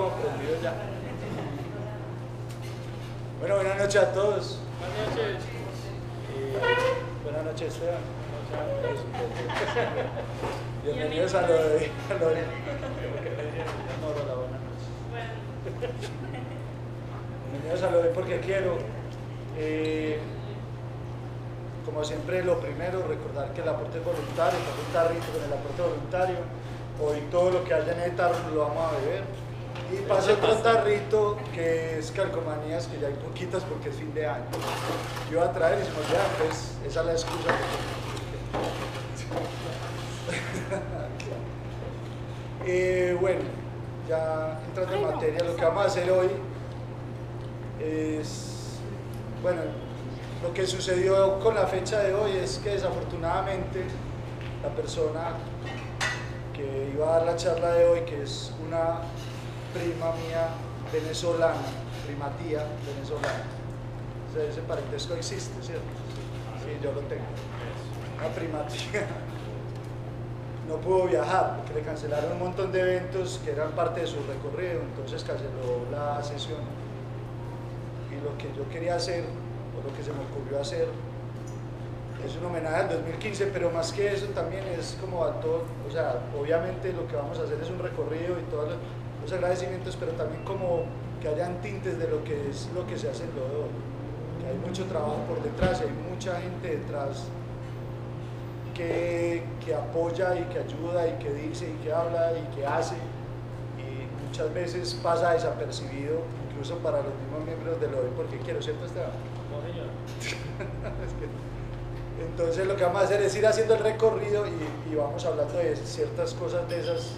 Yo ya. Bueno, buenas noches a todos. Buenas noches. Y buenas noches, Esteban. Bienvenidos a lo de. A lo de. Bienvenidos a lo de porque quiero. Eh, como siempre, lo primero, recordar que el aporte es voluntario, está un tarrito con el aporte voluntario. Hoy todo lo que haya en el tarro lo vamos a beber. Y pase otro tarrito que es calcomanías, que ya hay poquitas porque es fin de año. Yo iba a traer y se me olvidaba, pues esa es la excusa. Eh, bueno, ya entrando en materia, lo que vamos a hacer hoy es, bueno, lo que sucedió con la fecha de hoy es que desafortunadamente la persona que iba a dar la charla de hoy, que es una prima mía venezolana, prima tía venezolana, ese parentesco existe, ¿cierto? Sí, yo lo tengo. Una prima tía no pudo viajar porque le cancelaron un montón de eventos que eran parte de su recorrido, entonces canceló la sesión. Y lo que yo quería hacer, o lo que se me ocurrió hacer, es un homenaje al 2015, pero más que eso también es como a todo, o sea, obviamente lo que vamos a hacer es un recorrido y todos los agradecimientos, pero también como que hayan tintes de lo que es lo que se hace en Lodo, que hay mucho trabajo por detrás, hay mucha gente detrás que, que, apoya y que ayuda y que dice y que habla y que hace y muchas veces pasa desapercibido incluso para los mismos miembros del OE porque quiero, ¿cierto Esteban? No, señor. es que, entonces lo que vamos a hacer es ir haciendo el recorrido y, vamos hablando de ciertas cosas de esas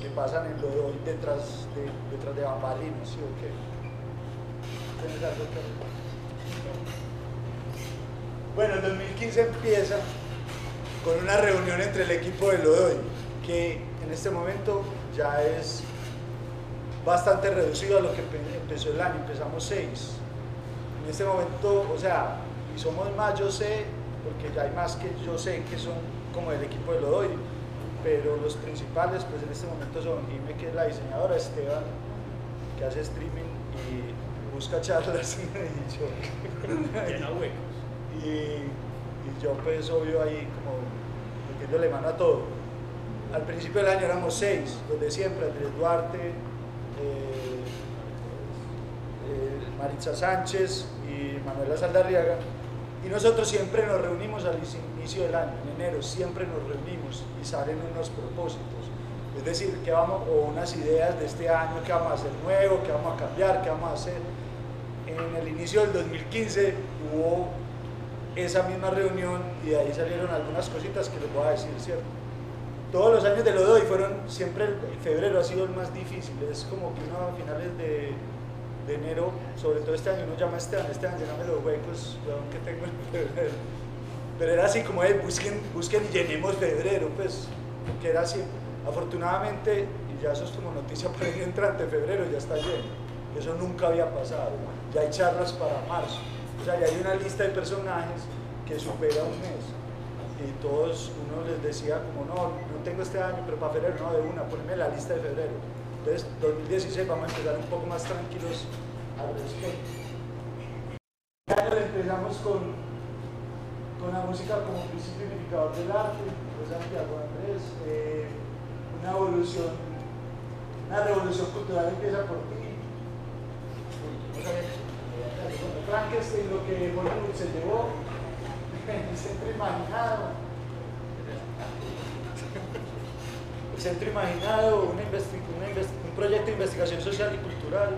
que pasan en lo de detrás de, detrás de bambalinas, ¿sí o qué? ¿Tienes algo que Bueno, el 2015 empieza con una reunión entre el equipo de Lodoy, que en este momento ya es bastante reducido a lo que empezó el año, empezamos seis. En este momento, o sea, y somos más, yo sé, porque ya hay más que yo sé que son como del equipo de Lodoy, pero los principales, pues en este momento son Jimé, que es la diseñadora, Esteban, que hace streaming y busca charlas, y yo. Y, y yo pues obvio ahí como metiéndole mano a todo. Al principio del año éramos seis, los de siempre, Andrés Duarte, eh, eh, Maritza Sánchez y Manuela Saldarriaga. Y nosotros siempre nos reunimos al inicio del año, en enero, siempre nos reunimos y salen unos propósitos. Es decir, que vamos, o unas ideas de este año, qué vamos a hacer nuevo, qué vamos a cambiar, qué vamos a hacer. En el inicio del 2015 hubo esa misma reunión y de ahí salieron algunas cositas que les voy a decir, ¿cierto? Todos los años de lo de hoy fueron, siempre el, febrero ha sido el más difícil, es como que uno a finales de, de enero, sobre todo este año, uno llama a Esteban, Esteban, llename los huecos que tengo en febrero. Pero era así como, hey, busquen, busquen y llenemos febrero, pues, que era así. Afortunadamente, y ya eso es como noticia para el entrante, febrero ya está lleno. Eso nunca había pasado. Ya hay charlas para marzo. O sea, ya hay una lista de personajes que supera un mes. Y todos, uno les decía como, no, no tengo este año, pero para febrero, no, de una, poneme la lista de febrero. Entonces, 2016 vamos a empezar un poco más tranquilos al respecto. Este año empezamos con, con la música como principio unificador del arte, de Santiago Andrés, eh, una evolución, una revolución cultural empieza por ti. Frankenstein, lo que Hollywood se llevó, el centro imaginado. Centro imaginado, un proyecto de investigación social y cultural.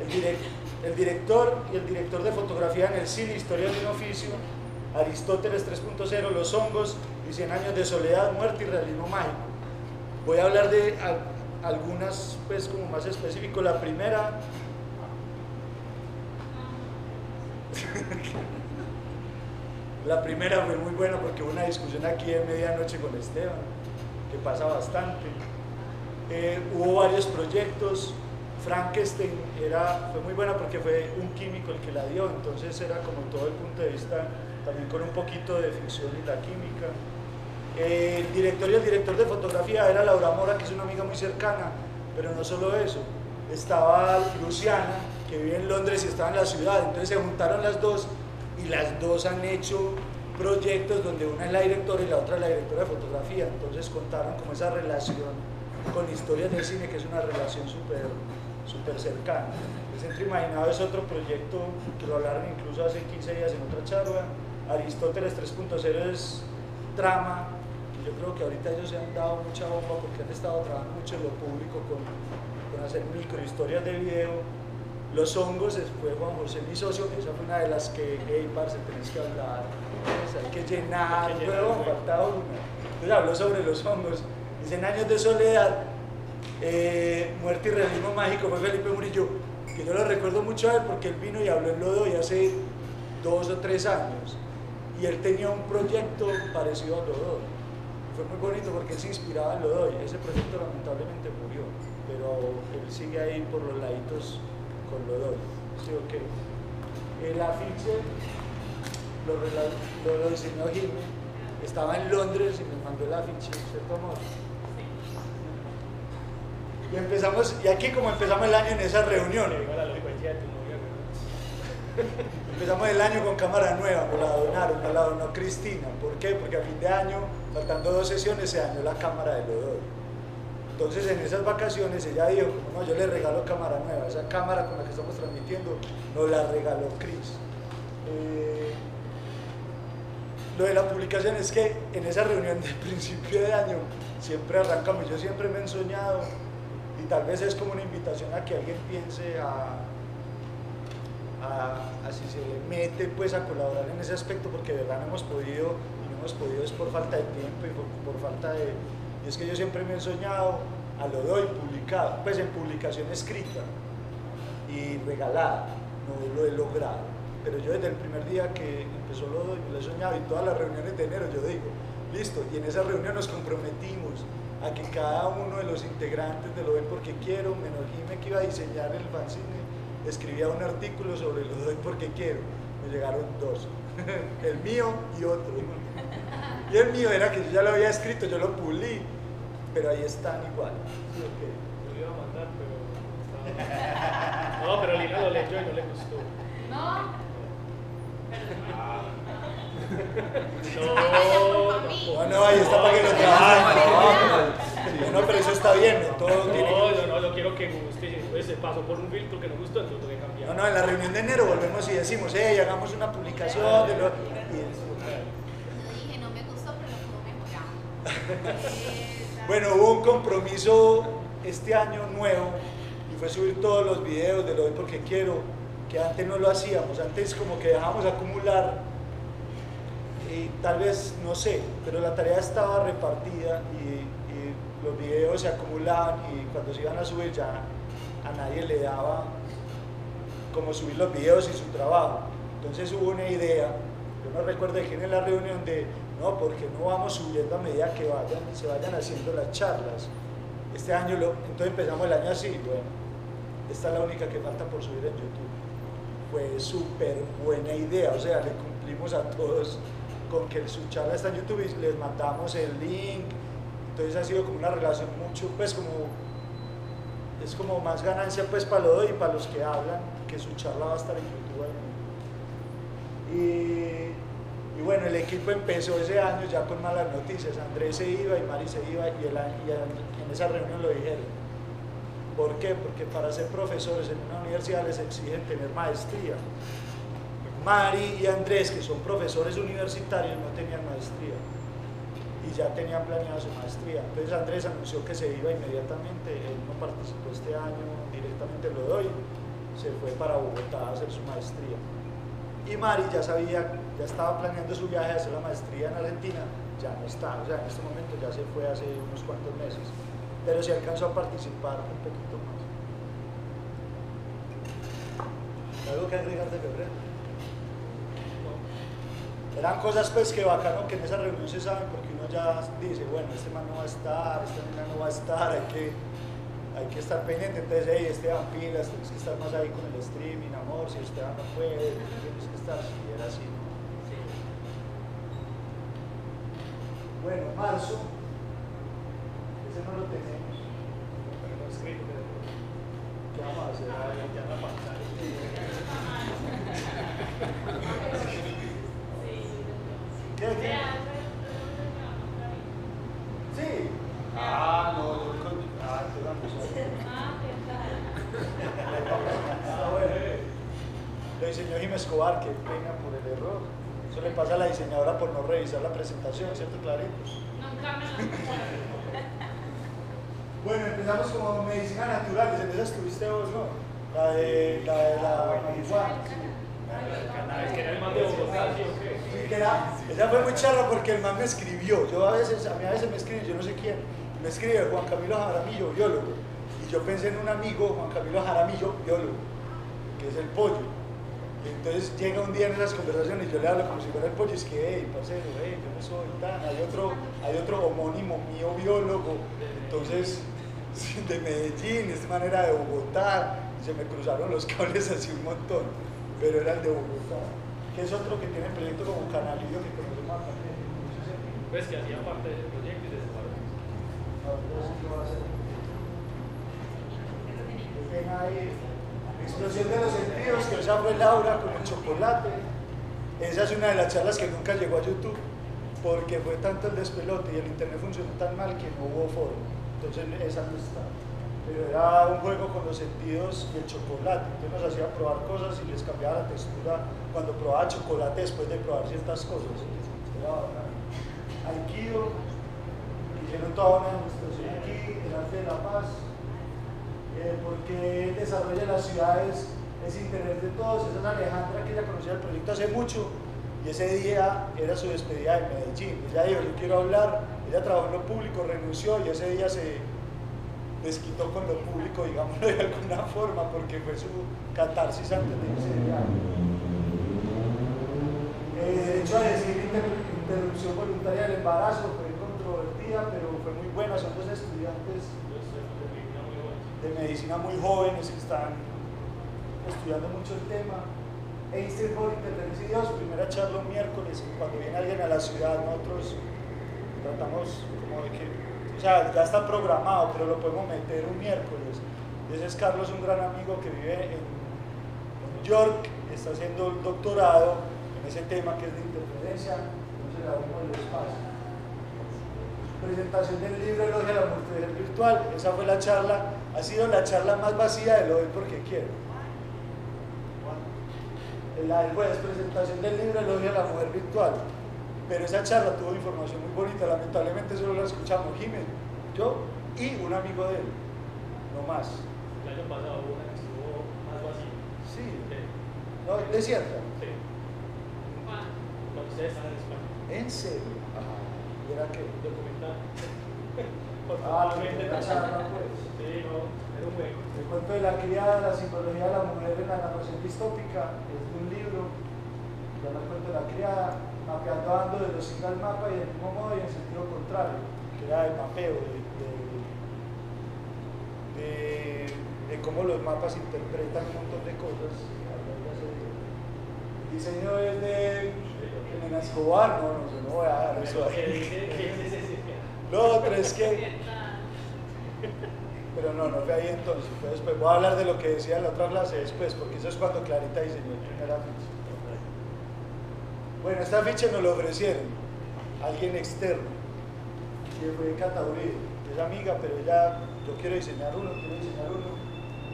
El, director y el director de fotografía en el cine, Historia de un oficio, Aristóteles 3.0, Los hongos y 100 años de soledad, muerte y realismo mágico. Voy a hablar de algunas, pues como más específico. La primera, La primera fue muy buena porque hubo una discusión aquí en medianoche con Esteban, que pasa bastante. Eh, hubo varios proyectos. Frankenstein era, fue muy buena porque fue un químico el que la dio, entonces era como todo el punto de vista también con un poquito de ficción y la química. Eh, el director y el director de fotografía era Laura Mora, que es una amiga muy cercana, pero no solo eso, estaba Luciana, que vive en Londres y estaba en la ciudad, entonces se juntaron las dos y las dos han hecho proyectos donde una es la directora y la otra es la directora de fotografía, entonces contaron como esa relación con historias del cine, que es una relación súper súper cercana. El Centro Imaginado es otro proyecto que lo hablaron incluso hace 15 días en otra charla. Aristóteles 3.0 es trama. Yo creo que ahorita ellos se han dado mucha bomba porque han estado trabajando mucho en lo público con, con hacer microhistorias de video. Los hongos, después Juan José mi socio, esa fue una de las que, hey, parce, tenés que hablar, hay que llenar, luego faltaba una. Entonces habló sobre los hongos. Dicen años de soledad, eh, Muerte y Realismo Mágico fue Felipe Murillo, que yo lo recuerdo mucho a él porque él vino y habló en Lodoy hace dos o tres años y él tenía un proyecto parecido a Lodoy. Fue muy bonito porque él se inspiraba en Lodoy. Ese proyecto lamentablemente murió, pero él sigue ahí por los laditos con Lodoy. ¿Sí o qué? El afiche lo, lo, lo diseñó Jimmy, estaba en Londres y me mandó el afiche, ¿cierto amor? Y empezamos, y aquí como empezamos el año en esa reunión. Empezamos el año con cámara nueva, me la donaron, me la donó Cristina. ¿Por qué? Porque a fin de año, faltando dos sesiones, se dañó la cámara de Lodoy. Entonces en esas vacaciones ella dijo, no, yo le regalo cámara nueva, esa cámara con la que estamos transmitiendo nos la regaló Cris. Eh, lo de la publicación es que en esa reunión de principio de año siempre arrancamos, yo siempre me he soñado y tal vez es como una invitación a que alguien piense a, a, si se le mete pues a colaborar en ese aspecto porque de verdad no hemos podido y no hemos podido es por falta de tiempo y por, falta de y es que yo siempre me he soñado a lo doy publicado pues en publicación escrita y regalada no lo he logrado pero yo desde el primer día que empezó lo lo he soñado y todas las reuniones de enero yo digo listo y en esa reunión nos comprometimos a que cada uno de los integrantes de Lo Doy Porque Quiero, menos Jimé que iba a diseñar el fanzine, escribía un artículo sobre Lo Doy Porque Quiero. Me llegaron dos, el mío y otro. Y el mío era que yo ya lo había escrito, yo lo pulí, pero ahí están igual. ¿Sí, Lo iba a mandar, pero no, pero Lina lo leyó y no le gustó. No. No, no, ahí está para que lo trabajen. No, pero eso está bien, ¿no? Todo no, tiene yo no, yo quiero que guste. Pues se pasó por un filtro que no gustó, entonces lo que cambiar. No, no, en la reunión de enero volvemos y decimos, hey, hagamos una publicación de lo. Dije, no me gustó, pero lo puedo mejorar. bueno, hubo un compromiso este año nuevo y fue subir todos los videos de lo de porque quiero, que antes no lo hacíamos, antes como que dejábamos acumular y tal vez, no sé, pero la tarea estaba repartida y, los videos se acumulaban y cuando se iban a subir ya a nadie le daba como subir los videos y su trabajo. Entonces hubo una idea, yo no recuerdo de quién en la reunión de, no, porque no vamos subiendo a medida que vayan, se vayan haciendo las charlas. Este año, lo, entonces empezamos el año así, bueno, esta es la única que falta por subir en YouTube. Fue súper buena idea, o sea, le cumplimos a todos con que su charla está en YouTube y les mandamos el link. Entonces ha sido como una relación mucho, pues como, es como más ganancia pues para lo y para los que hablan, que su charla va a estar en YouTube. Y, y, bueno, el equipo empezó ese año ya con malas noticias. Andrés se iba y Mari se iba y, el, y en esa reunión lo dijeron. ¿Por qué? Porque para ser profesores en una universidad les exigen tener maestría. Mari y Andrés, que son profesores universitarios, no tenían maestría y ya tenían planeada su maestría. Entonces Andrés anunció que se iba inmediatamente, él no participó este año, directamente lo doy, se fue para Bogotá a hacer su maestría. Y Mari ya sabía, ya estaba planeando su viaje a hacer la maestría en Argentina, ya no está, o sea, en este momento ya se fue hace unos cuantos meses, pero se alcanzó a participar un poquito más. ¿Algo que agregar de febrero? eran cosas pues que bacano que en esa reunión se saben porque uno ya dice, bueno, este man no va a estar, este man no va a estar, hay que hay que estar pendiente. Entonces, hey, Esteban, pilas, tienes que estar más ahí con el streaming, amor, si Esteban no puede, tienes que estar, si era así. Sí. Bueno, marzo, no lo tenemos. Pero no escrito, ¿Qué vamos a hacer? ya ya la pantalla. ¿Qué? ¿Qué? Sí. Ah, no, yo con... Ah, Ah, bueno. Lo diseñó Jim Escobar, que pena por el error. Eso le pasa a la diseñadora por no revisar la presentación, ¿cierto, Clarito? Bueno, empezamos con medicina natural, en esa estuviste vos, ¿no? La de la, de la marihuana. que era el de ¿sí que era, ella fue muy charra porque el man me escribió. Yo a veces, a mí a veces me escribe, yo no sé quién, me escribe Juan Camilo Jaramillo, biólogo. Y yo pensé en un amigo, Juan Camilo Jaramillo, biólogo, que es el pollo. Y entonces llega un día en esas conversaciones y yo le hablo como si fuera el pollo, y es que, hey, parcero, hey, yo no soy tan. Hay otro, hay otro homónimo mío, biólogo, entonces, de Medellín, de esta manera de Bogotá, y se me cruzaron los cables así un montón, pero era el de Bogotá, que es otro que tiene proyecto como Canalillo que conoce más también. no sé si- Pues que hacía parte del proyecto y se separó. no, no sé qué va a hacer. Qué pena ahí. Explosión de los sentidos, que esa fue Laura con el chocolate. Esa es una de las charlas que nunca llegó a YouTube, porque fue tanto el despelote y el internet funcionó tan mal que no hubo foro. Entonces esa no está. Pero era un juego con los sentidos y el chocolate. Entonces nos hacía probar cosas y les cambiaba la textura cuando probaba chocolate después de probar ciertas cosas. Era. Aikido, hicieron toda una demostración aquí, el arte de la paz, eh, porque el desarrollo de las ciudades es interés de todos. Esa es Alejandra que ella conocía el proyecto hace mucho y ese día era su despedida de Medellín. Ella dijo, yo quiero hablar, ella trabajó en lo público, renunció y ese día se desquitó con lo público, digámoslo de alguna forma, porque fue su catarsis antes de irse de. Eh, derecho a decir inter- interrupción voluntaria del embarazo fue controvertida, pero fue muy buena. Son dos estudiantes de de medicina muy jóvenes que están estudiando mucho el tema. Einstein por interferencia y Dios, primera charla un miércoles, cuando viene alguien a la ciudad, nosotros tratamos como de que, o sea, ya está programado, pero lo podemos meter un miércoles. Ese es Carlos, un gran amigo que vive en New York, está haciendo el doctorado en ese tema que es de interferencia, entonces le abrimos el espacio presentación del libro Elogio a la mujer virtual. Esa fue la charla, ha sido la charla más vacía de hoy porque quiero. La el jueves, presentación del libro Elogio a la mujer virtual. Pero esa charla tuvo información muy bonita, lamentablemente solo la escuchamos Jiménez, yo y un amigo de él, no más. El año pasado hubo una que estuvo más vacía. Sí, Sí. no, desierta. Sí. Cuando ustedes están en España. ¿En serio? Ajá. ¿Y era qué? Documental. Por Ah, primera charla, pues. Sí, no. El cuento de la criada, la psicología de la mujer en la narración distópica, es de un libro, llama El cuento de la criada, mapeando ando de los signos al mapa y del mismo modo y en sentido contrario, que era el mapeo de, de- de- de cómo los mapas interpretan un montón de cosas. El diseño es de Elena Escobar, no, no, no voy a dar eso ahí. Lo otro es que pero no, no fue ahí entonces, fue. Voy a hablar de lo que decía en la otra clase después, porque eso es cuando Clarita diseñó el primer afiche. Bueno, esta afiche nos lo ofrecieron alguien externo, que fue Catauri, que es amiga, pero ella, yo quiero diseñar uno, quiero diseñar uno,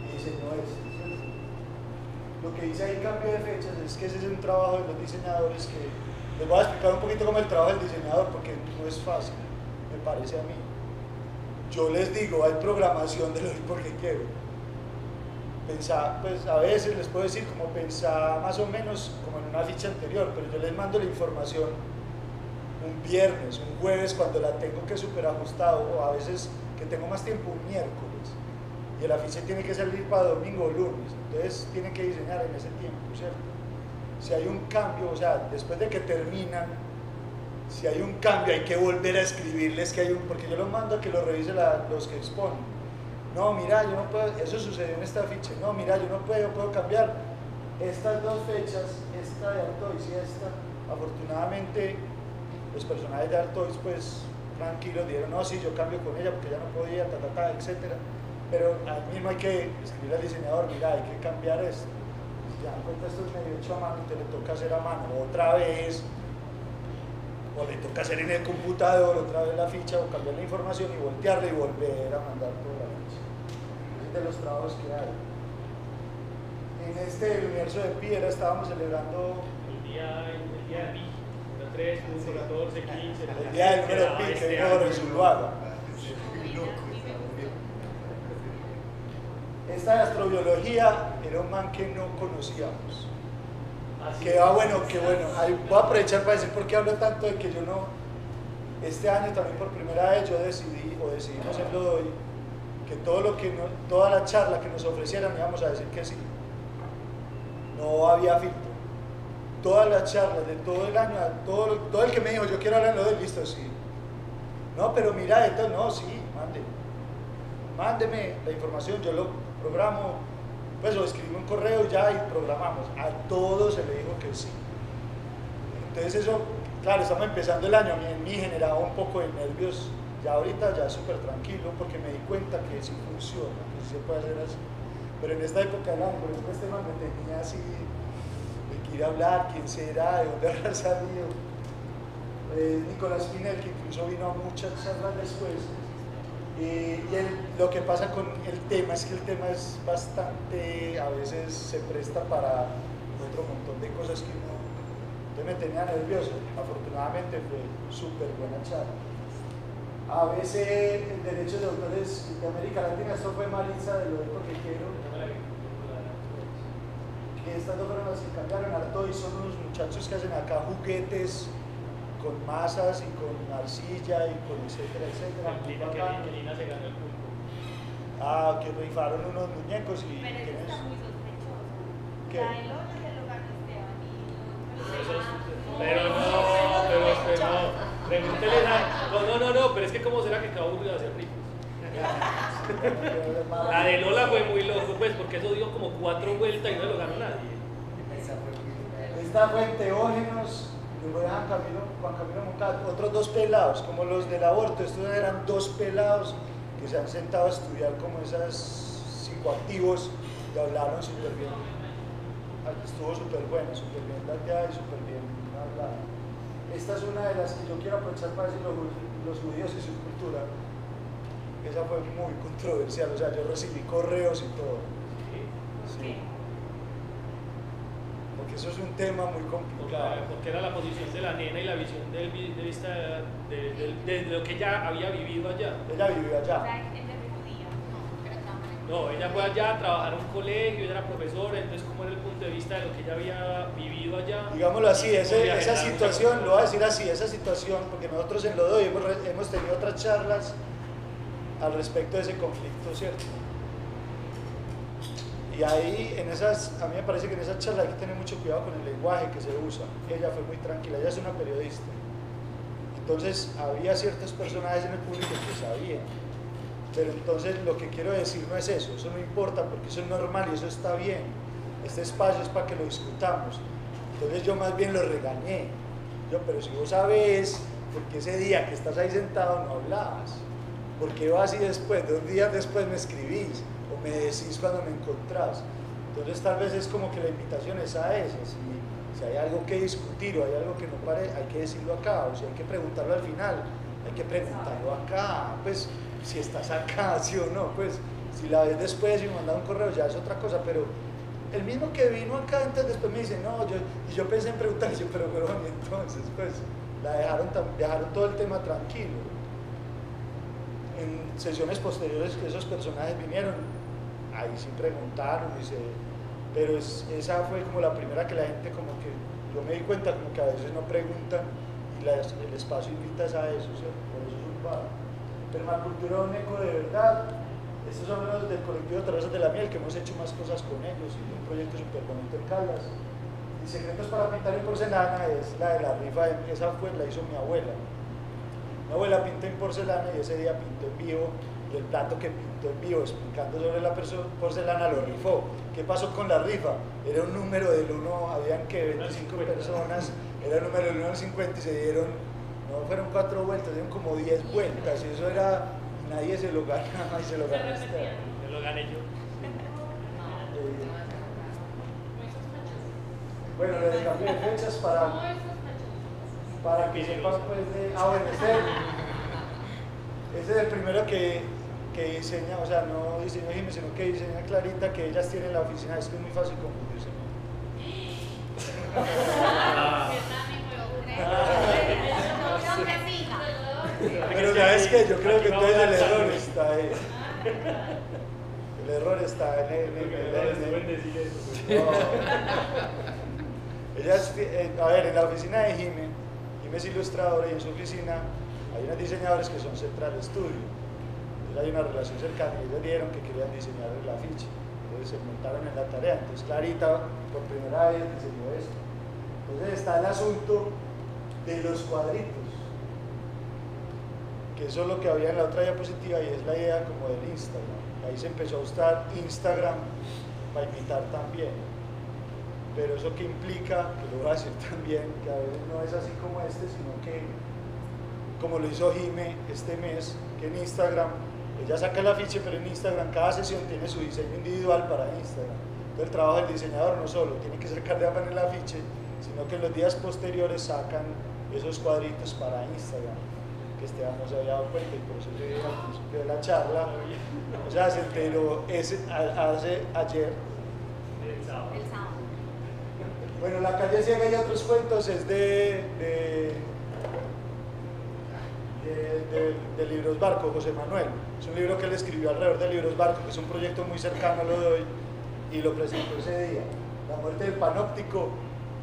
y diseñó este. Lo que dice ahí cambio de fechas es que ese es un trabajo de los diseñadores que les voy a explicar un poquito cómo es el trabajo del diseñador, porque no es fácil, me parece a mí yo les digo, hay programación de lo porque quiero. Pensar, pues a veces les puedo decir como pensar más o menos como en una ficha anterior, pero yo les mando la información un viernes, un jueves cuando la tengo que super ajustado, o a veces que tengo más tiempo un miércoles. Y el afiche tiene que salir para domingo o lunes, entonces tienen que diseñar en ese tiempo, ¿cierto? Si hay un cambio, o sea, después de que terminan, si hay un cambio hay que volver a escribirles que hay un, porque yo los mando a que lo revisen la- los que exponen. No, mira, yo no puedo, eso sucedió en esta ficha. No, mira, yo no puedo, puedo cambiar estas dos fechas, esta de Artois y esta. Afortunadamente, los personajes de Artois, pues, tranquilos, dijeron, no, sí, yo cambio con ella porque ya no podía, ta, ta, ta, etc. Pero ahí mismo hay que escribir al diseñador, mira, hay que cambiar esto. Ya cuenta esto es medio hecho a mano, te le toca hacer a mano otra vez, o le toca hacer en el computador otra vez la ficha, o cambiar la información y voltearla y volver a mandar toda la ficha. Es de los trabajos que hay. En este universo de Piedra estábamos celebrando El día, el día de pi, el 3, 14, 15. el día del número pi que vino en Zuluaga. Esta de astrobiología era un man que no conocíamos. Que va bueno, que bueno. Ahí voy a aprovechar para decir por qué hablo tanto de que yo no. Este año también por primera vez yo decidí, o decidimos en Lodoy, que todo lo que no- toda la charla que nos ofrecieran íbamos a decir que sí. No había filtro. Todas las charlas de todo el año, todo, todo el que me dijo yo quiero hablar en Lodoy, listo, sí. No, pero mira esto, no, sí, mande. Mándeme la información, yo lo programo, pues lo escribo en correo ya y programamos. A todos se le dijo que sí. Entonces eso, claro, estamos empezando el año, a mí, en mí generaba un poco de nervios, ya ahorita ya súper tranquilo porque me di cuenta que sí funciona, que sí se puede hacer así. Pero en esta época del año, por ejemplo, este man me tenía así, de que ir a hablar, quién será, de dónde habrá salido. Eh, Nicolás Pinel, que incluso vino a muchas charlas después. Eh, y el- lo que pasa con el tema es que el tema es bastante, a veces se presta para otro montón de cosas que uno entonces me tenía nervioso. Afortunadamente fue súper buena charla. A veces el derecho de autores de América Latina, esto fue Marisa de lo que quiero, que estas dos fueron las que cambiaron harto y son unos muchachos que hacen acá juguetes con masas y con arcilla y con etcétera, etcétera. Lina, que Lina se ganó el punto. Ah, que rifaron unos muñecos y Pero eso está muy sospechoso. ¿Qué? La de Lola ya lo ganó Esteban y Pero no, Pero no, pero pero no. Pregúntele a. No, no, no, no, pero es que cómo será que cada uno iba a ser ricos. La de Lola fue muy loco, pues, porque eso dio como cuatro vueltas y no lo ganó nadie. Esta fue en Teógenos, luego Juan Camilo, Juan Camilo Moncada, otros dos pelados, como los del aborto, estos eran dos pelados que se han sentado a estudiar como esas psicoactivos y hablaron súper bien. Estuvo súper bueno, súper bien dateada y súper bien hablada. Esta es una de las que yo quiero aprovechar para decir los, los judíos y su cultura. Esa fue muy controversial, o sea, yo recibí correos y todo. Sí. Porque eso es un tema muy complicado. porque era la posición de la nena y la visión del, de, vista de, de- de- de lo que ella había vivido allá. Ella vivió allá. No, ella fue allá a trabajar en un colegio, ella era profesora, entonces cómo era el punto de vista de lo que ella había vivido allá. Digámoslo así, ese- esa situación, lo voy a decir así, esa situación, porque nosotros en Lodoy hemos, hemos tenido otras charlas al respecto de ese conflicto, ¿cierto? Y ahí, en esas, a mí me parece que en esas charlas hay que tener mucho cuidado con el lenguaje que se usa. Ella fue muy tranquila, ella es una periodista. Entonces, había ciertos personajes en el público que sabían. Pero entonces lo que quiero decir no es eso, eso no importa porque eso es normal y eso está bien. Este espacio es para que lo discutamos. Entonces yo más bien lo regañé. Yo, pero si vos sabés, porque ese día que estás ahí sentado no hablabas. Porque vas y después, dos días después me escribís me decís cuando me encontrás. Entonces tal vez es como que la invitación es a eso. Si, si hay algo que discutir o hay algo que no pare, hay que decirlo acá. O si hay que preguntarlo al final, hay que preguntarlo acá. Pues si estás acá, sí o no. Pues si la ves después y me manda un correo ya es otra cosa. Pero el mismo que vino acá antes después me dice, no, yo, y yo pensé en preguntarle, yo, pero, entonces pues la dejaron, dejaron todo el tema tranquilo en sesiones posteriores que esos personajes vinieron, ahí sí preguntaron, y se, pero es- esa fue como la primera que la gente como que, yo me di cuenta como que a veces no preguntan y el espacio invita a eso, por eso es un bar. Permacultura un eco de verdad, estos son los del colectivo Terrazas de la Miel, que hemos hecho más cosas con ellos, y un proyecto súper bonito en Caldas. Y Secretos para pintar en porcelana es la de la rifa, esa fue, la hizo mi abuela. Mi abuela pinta en porcelana y ese día pintó en vivo y el plato que pintó en vivo explicando sobre la porcelana lo rifó. ¿Qué pasó con la rifa? Era un número del 1, habían que 25 personas, era el número del 1 al 50 y se dieron, no fueron cuatro vueltas, dieron como 10 vueltas y eso era, nadie se lo ganaba y se lo año. Yo lo gané yo. Bueno, le cambié de fechas para... Para que sepan pues de... Ah, bueno, este, este es el primero que, que diseña, o sea, no diseñó Jiménez, sino que diseña Clarita, que ellas tienen la oficina, es que es muy fácil confundirse. Ah. Pero sabes que yo creo que entonces el error está ahí. El error está en el... Ellas, eh, a ver, en la oficina de Jime, Jime es ilustradora y en su oficina hay unos diseñadores que son Central Studio. Hay una relación cercana y ellos dieron que querían diseñar el afiche. Entonces se montaron en la tarea. Entonces Clarita por primera vez diseñó esto. Entonces está el asunto de los cuadritos. Que eso es lo que había en la otra diapositiva y es la idea como del Instagram. Ahí se empezó a usar Instagram para imitar también. Pero eso que implica, que lo voy a decir también, que a veces no es así como este, sino que como lo hizo Jime este mes, que en Instagram, ella saca el afiche, pero en Instagram cada sesión tiene su diseño individual para Instagram. Entonces el trabajo del diseñador no solo tiene que sacar de en el afiche, sino que en los días posteriores sacan esos cuadritos para Instagram, que Esteban no se había dado cuenta y por eso yo dije al principio de la charla, o sea, se enteró ese, a- hace ayer El sábado. El sábado. bueno, La calle ciega y otros cuentos es de, de, de- de- de Libros Barco, José Manuel. Es un libro que él escribió alrededor de Libros Barco, que es un proyecto muy cercano a lo de hoy, y lo presentó ese día. La muerte del panóptico,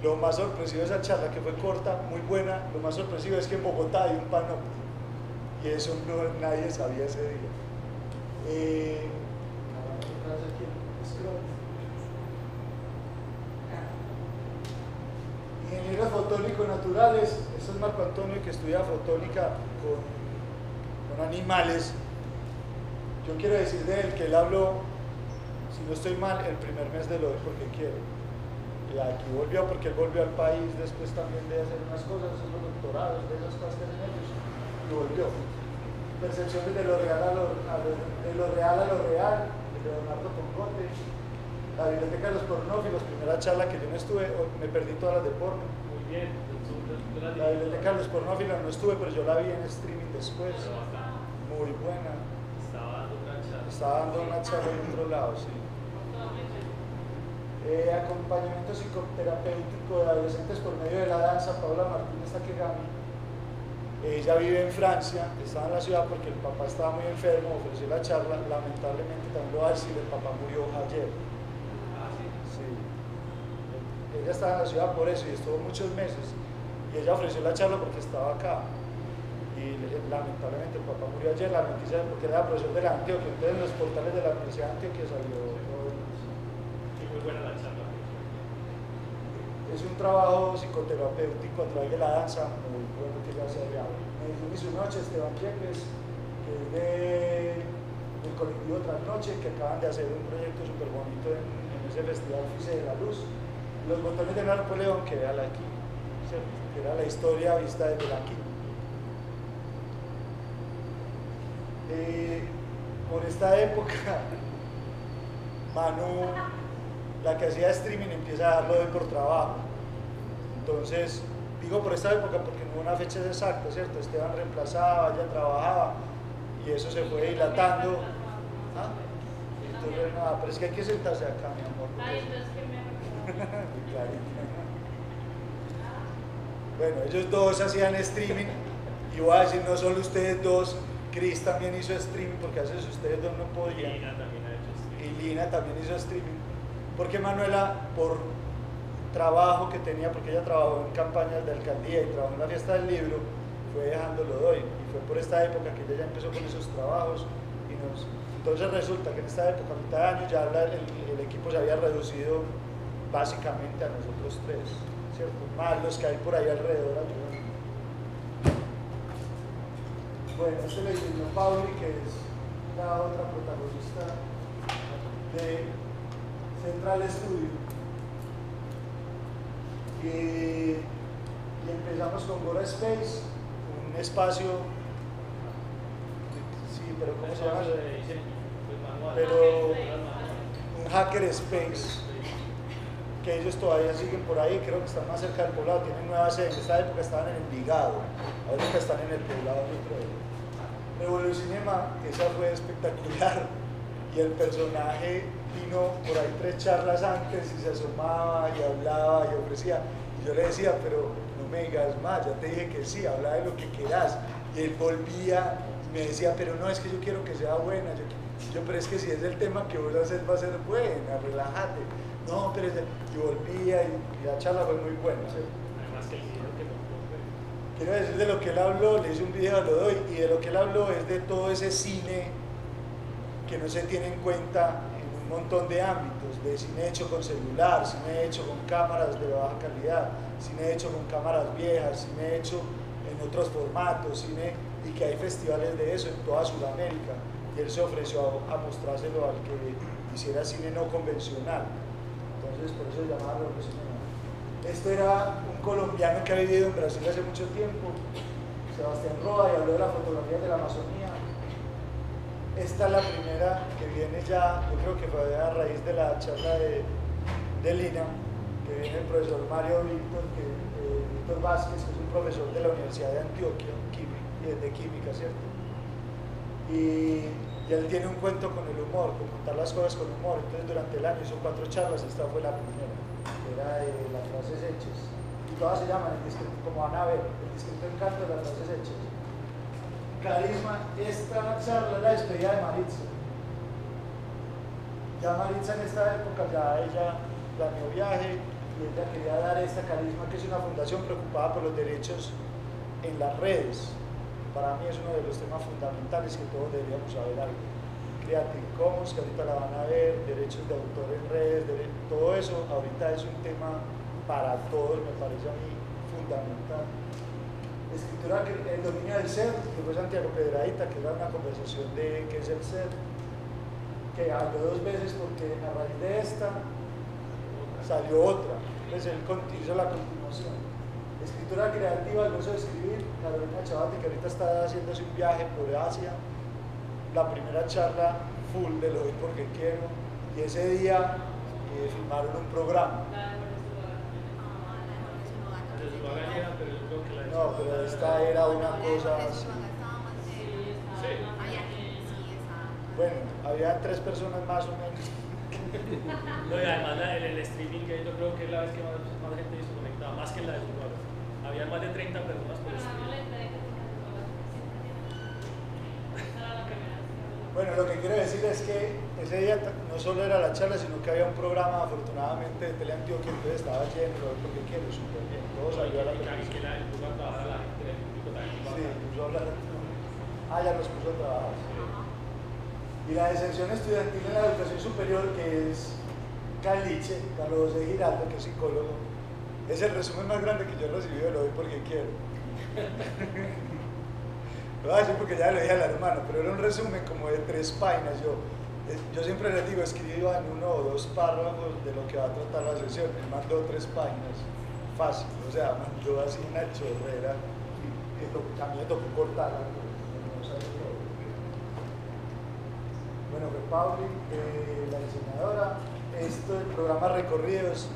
lo más sorpresivo de esa charla, que fue corta, muy buena, lo más sorpresivo es que en Bogotá hay un panóptico, y eso no, nadie sabía ese día. Eh. Ingenieros fotónicos naturales, este es Marco Antonio que estudia fotónica con animales. Yo quiero decir de él que él habló, si no estoy mal, el primer mes de lo de porque quiere. Y aquí volvió porque él volvió al país después también de hacer unas cosas, hacer los doctorados, de esas cosas que hacen ellos, y volvió. Percepciones de lo real a lo, a lo- de lo real a lo real, de Leonardo Pongote. La biblioteca de los pornófilos, primera charla que yo no estuve, me perdí todas las de porno. Muy bien. La biblioteca de los pornófilos no estuve, pero yo la vi en streaming después. Muy buena. Estaba dando una charla. En otro lado, sí. Eh, acompañamiento psicoterapéutico de adolescentes por medio de la danza, Paula Martínez Takegami. Ella vive en Francia, estaba en la ciudad porque el papá estaba muy enfermo, ofreció la charla, lamentablemente también lo va a decir, el papá murió ayer. Ah, sí. Sí. Ella estaba en la ciudad por eso y estuvo muchos meses. Y ella ofreció la charla porque estaba acá. Y le- lamentablemente el papá murió ayer, la noticia porque era profesor de la Antioquia. Entonces en los portales de la Universidad de Antioquia salió. Y muy buena la charla. Es un trabajo psicoterapéutico a través de la danza muy bueno que había. Medellín y su noche, Esteban Yepes, que es de, del colectivo Trasnoche, que acaban de hacer un proyecto súper bonito en, en ese festival Fice de la Luz. Los botones de Napoleón, que era la que era la historia vista desde la aquí. Eh, por esta época, Manu, la que hacía streaming, empieza a darlo de por trabajo. Entonces, digo por esta época porque no hubo una fecha exacta, ¿cierto? Esteban reemplazaba, ella trabajaba y eso se fue dilatando. ¿Ah? Entonces, nada, pero es que hay que sentarse acá, mi amor. Ay, entonces que me. Bueno, ellos dos hacían streaming y voy a decir, no solo ustedes dos, Chris también hizo streaming porque a veces ustedes dos no podían. Lina también ha hecho Y streaming. Lina también hizo streaming. Porque Manuela, por trabajo que tenía, porque ella trabajó en campañas de alcaldía y trabajó en la fiesta del libro, fue dejándolo de hoy. Y fue por esta época que ella ya empezó con esos trabajos. Y nos, entonces resulta que en esta época, a mitad de año, ya el, el equipo se había reducido básicamente a nosotros tres, ¿cierto? Más los que hay por ahí alrededor ayudan. Bueno, este lo diseñó Pauli, que es la otra protagonista de Central Studio. Y, y empezamos con Gora Space, un espacio, sí, pero ¿cómo se llama? pues. Pero-. Un hacker space, que ellos todavía siguen por ahí, creo que están más cerca del poblado, tienen nueva sede, en esta época estaban en Envigado, ahorita están en el poblado, creo. Revolucinema, esa fue espectacular, y el personaje vino por ahí tres charlas antes y se asomaba y hablaba y ofrecía, y yo le decía, pero no me digas más, ya te dije que sí, habla de lo que quieras, y él volvía y me decía, pero no, es que yo quiero que sea buena, yo, yo, pero es que si es el tema que vos haces va a ser buena, relájate, no, pero es el-". y volvía y, y la charla fue muy buena. ¿sí? Además el video que montó fue- Quiero decir de lo que él habló, le hice un video, lo doy, y de lo que él habló es de todo ese cine que no se tiene en cuenta en un montón de ámbitos, de cine hecho con celular, cine hecho con cámaras de baja calidad, cine hecho con cámaras viejas, cine hecho en otros formatos, cine, y que hay festivales de eso en toda Sudamérica, y él se ofreció a, a mostrárselo al que hiciera cine no convencional. Entonces. Este era un colombiano que ha vivido en Brasil hace mucho tiempo, Sebastián Roa, y habló de la fotografía de la Amazonía. Esta es la primera que viene ya, yo creo que fue a raíz de la charla de, de Lina, que viene el profesor Mario Víctor, que, eh, Víctor Vázquez, que es un profesor de la Universidad de Antioquia, de química, ¿cierto? Y, y él tiene un cuento con el humor, con contar las cosas con humor. Entonces durante el año hizo cuatro charlas, esta fue la primera, que era de las frases hechas. Y todas se llaman, el discreto, como van a ver, el discreto encanto de las frases hechas. Carisma, esta charla la despedida de Maritza. Ya Maritza en esta época, ya ella planeó viaje y ella quería dar esta carisma, que es una fundación preocupada por los derechos en las redes. Para mí es uno de los temas fundamentales que todos deberíamos saber algo. Creative Commons, que ahorita la van a ver, derechos de autor en redes, todo eso ahorita es un tema para todos, me parece a mí fundamental. Escritura, el dominio del ser, que fue Santiago Pedradita, que era una conversación de qué es el ser, que habló dos veces porque a raíz de esta salió otra. Entonces él hizo la continuación. Escritura creativa, el gozo de escribir, Carolina Chabate, que ahorita está haciéndose un viaje por Asia. La primera charla full de lo doy porque quiero. Y ese día eh, filmaron un programa. La de La de Zuluaga llegan, pero yo creo que la de No, pero esta era una cosa así. Sí. Bueno, había tres personas más o menos. No, y además la- el, el streaming, que yo creo que es la vez que más, más gente hizo conectada, más que la de Zuluaga. Había más de 30 personas por streaming. Bueno, lo que quiero decir es que ese día no solo era la charla, sino que había un programa, afortunadamente, de Teleantioquia, entonces estaba lleno, lo porque quiero, súper bien, todo salió a la Y que- y perfección. que la puso a trabajar a la gente del público también. Sí, puso a hablar. Ah, ya los puso a trabajar. Y la deserción estudiantil en la educación superior, que es Caliche, Carlos José Giraldo, que es psicólogo, es el resumen más grande que yo he recibido, lo doy porque quiero. Lo voy a decir porque ya lo dije al hermano, pero era un resumen como de tres páginas. Yo, yo siempre les digo, escriban uno o dos párrafos de lo que va a tratar la sesión. Él mandó tres páginas, fácil, o sea, mandó así una chorrera. Y, a mí me tocó cortarla. porque no sabía todo. Bueno, fue Pauli, eh, la diseñadora. Esto, el programa Recorridos,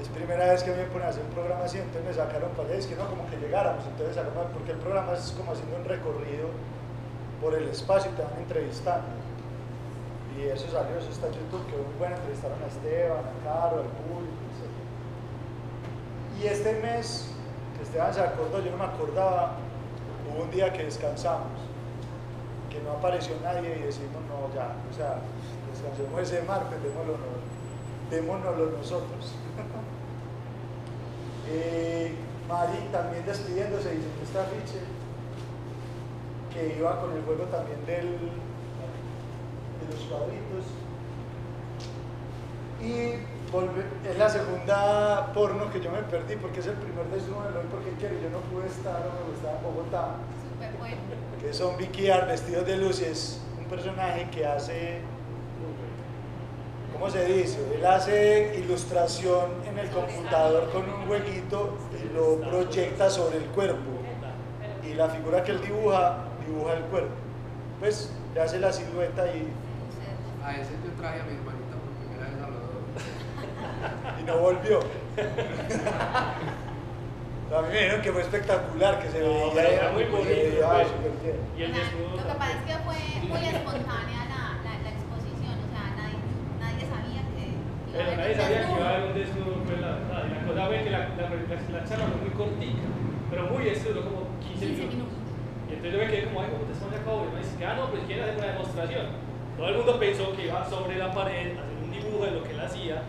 es primera vez que me ponen a hacer un programa así, entonces me sacaron para allá, que no, como que llegáramos, entonces porque el programa es como haciendo un recorrido por el espacio y te van entrevistando. Y eso salió, eso está en YouTube, que muy bueno, entrevistaron a Esteban, a Caro, al público, etc. Y este mes, que Esteban se acordó, yo no me acordaba, hubo un día que descansamos, que no apareció nadie y decimos, no, ya, o sea, descansemos ese martes, démoslo, démonoslo nosotros. Eh, Mari también despidiéndose, dice que afiche, que iba con el juego también del, de los cuadritos. Y volve- es la segunda porno que yo me perdí porque es el primer desnudo de hoy porque quiero, yo no pude estar, no me gustaba en Bogotá, Súper bueno. que son Vicky Art vestidos de luces, un personaje que hace, ¿cómo se dice? Él hace ilustración en el computador con un jueguito y lo proyecta sobre el cuerpo. Y la figura que él dibuja, dibuja el cuerpo. Pues le hace la silueta y, A ese yo traje a mi hermanita por primera vez a los dos. y no volvió. A mí me dijeron que fue espectacular, que se veía era muy bonito, pues. súper bien. Y el desnudo Lo que también. pasa es que fue muy espontánea la, la, la exposición, o sea, nadie, nadie sabía que iba a Pero nadie sabía que iba a haber un desnudo, pues la. Y la cosa fue que la, la, la, la charla fue muy cortica, pero muy, esto duró como 15 15 minutos. Y entonces yo me quedé como, ay, ¿cómo te estás acabó? Y me dice ah, no, pues quieren hacer una demostración. Todo el mundo pensó que iba sobre la pared a hacer un dibujo de lo que él hacía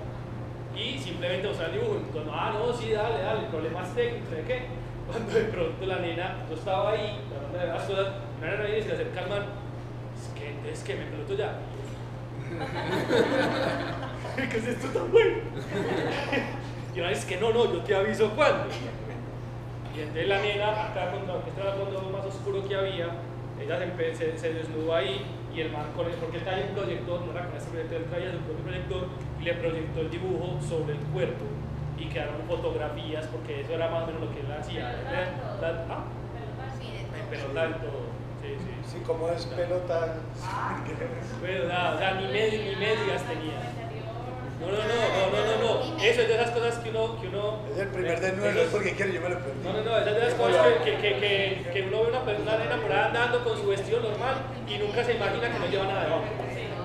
y simplemente mostrar el dibujo. Entonces, ah, no, sí, dale, dale, problemas técnicos, ¿de qué? Cuando de pronto la nena, yo estaba ahí, tratando de las cosas, una nena viene y se le acerca al man, es que, es que me peloto ya. ¿Qué es esto tan bueno? Y una vez que no, no, yo te aviso cuándo. Y entonces la nena, acá con lo que estaba el fondo más oscuro que había, ella se, empe- se, se desnudó ahí y el man con el, porque él traía un proyector, no era con este proyector, él traía su propio proyector y le proyectó el dibujo sobre el cuerpo y quedaron fotografías porque eso era más o menos lo que él hacía. Era- ah, todo. pelota del todo. Sí, sí. Sí, como es pelota. Pero nada, o sea, ni, med- ni medias tenía. No, no, no, no, no, no, no. Eso es de esas cosas que uno. Que uno Es el primer desnudo, no es es- porque quiero, yo me lo perdí. No, no, no, esas de las cosas que, que, que, que, uno ve una, per- una nena por ahí andando con su vestido normal y nunca se imagina que no lleva nada debajo.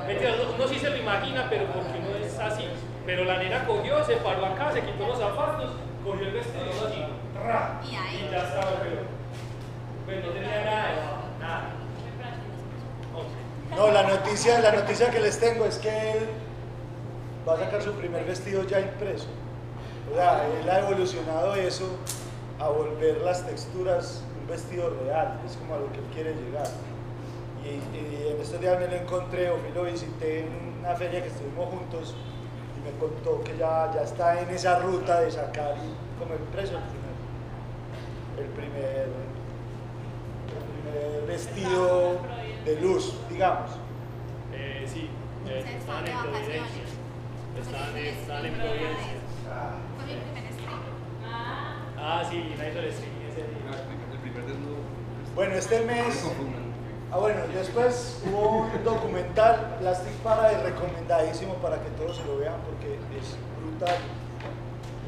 Mentira, uno, uno sí se lo imagina, pero porque uno es así. Pero la nena cogió, se paró acá, se quitó los zapatos, cogió el vestido así. ¡ra! Y ahí. Y ya estaba el pelo. Pues no tenía nada nada. No, la noticia, la noticia que les tengo es que él va a sacar su primer vestido ya impreso. O sea, él ha evolucionado eso a volver las texturas un vestido real, es como a lo que él quiere llegar. Y, y en estos días me lo encontré o me lo visité en una feria que estuvimos juntos y me contó que ya, ya está en esa ruta de sacar como impreso el primer, el primer, el primer vestido de luz, digamos. Eh, sí, eh, Están de en. Providencia. Ah, sí, el streaming ese día. El primer desnudo. Bueno, este mes. Ah, bueno, después hubo un documental, Plastic Paradise, recomendadísimo para que todos se lo vean porque es brutal.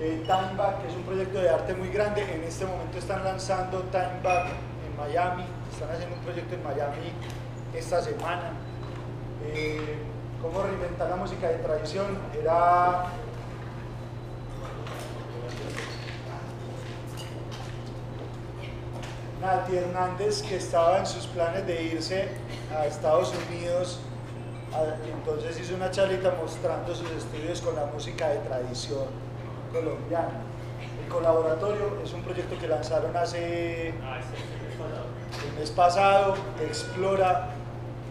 Eh, Time Back, que es un proyecto de arte muy grande, en este momento están lanzando Time Back en Miami, están haciendo un proyecto en Miami esta semana. Reinventar la música de tradición, era Nati Hernández que estaba en sus planes de irse a Estados Unidos, entonces hizo una charlita mostrando sus estudios con la música de tradición colombiana. El colaboratorio es un proyecto que lanzaron hace Ah, el mes pasado, explora,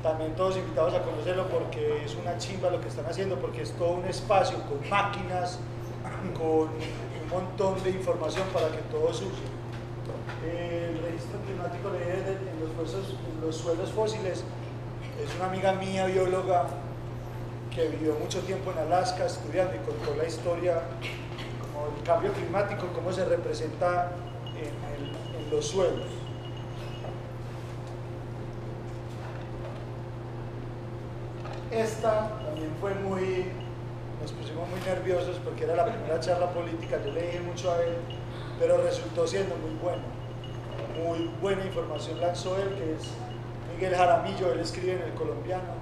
también todos invitados a conocerlo porque es una chimba lo que están haciendo, porque es todo un espacio con máquinas, con un montón de información para que todos usen. El registro climático en los, suelos fósiles es una amiga mía, bióloga, que vivió mucho tiempo en Alaska estudiando y contó la historia como el cambio climático, cómo se representa en, en los suelos. Esta también fue muy, nos pusimos muy nerviosos porque era la primera charla política, yo le dije mucho a él, pero resultó siendo muy buena. Muy buena información lanzó él, que es Miguel Jaramillo, él escribe en el colombiano.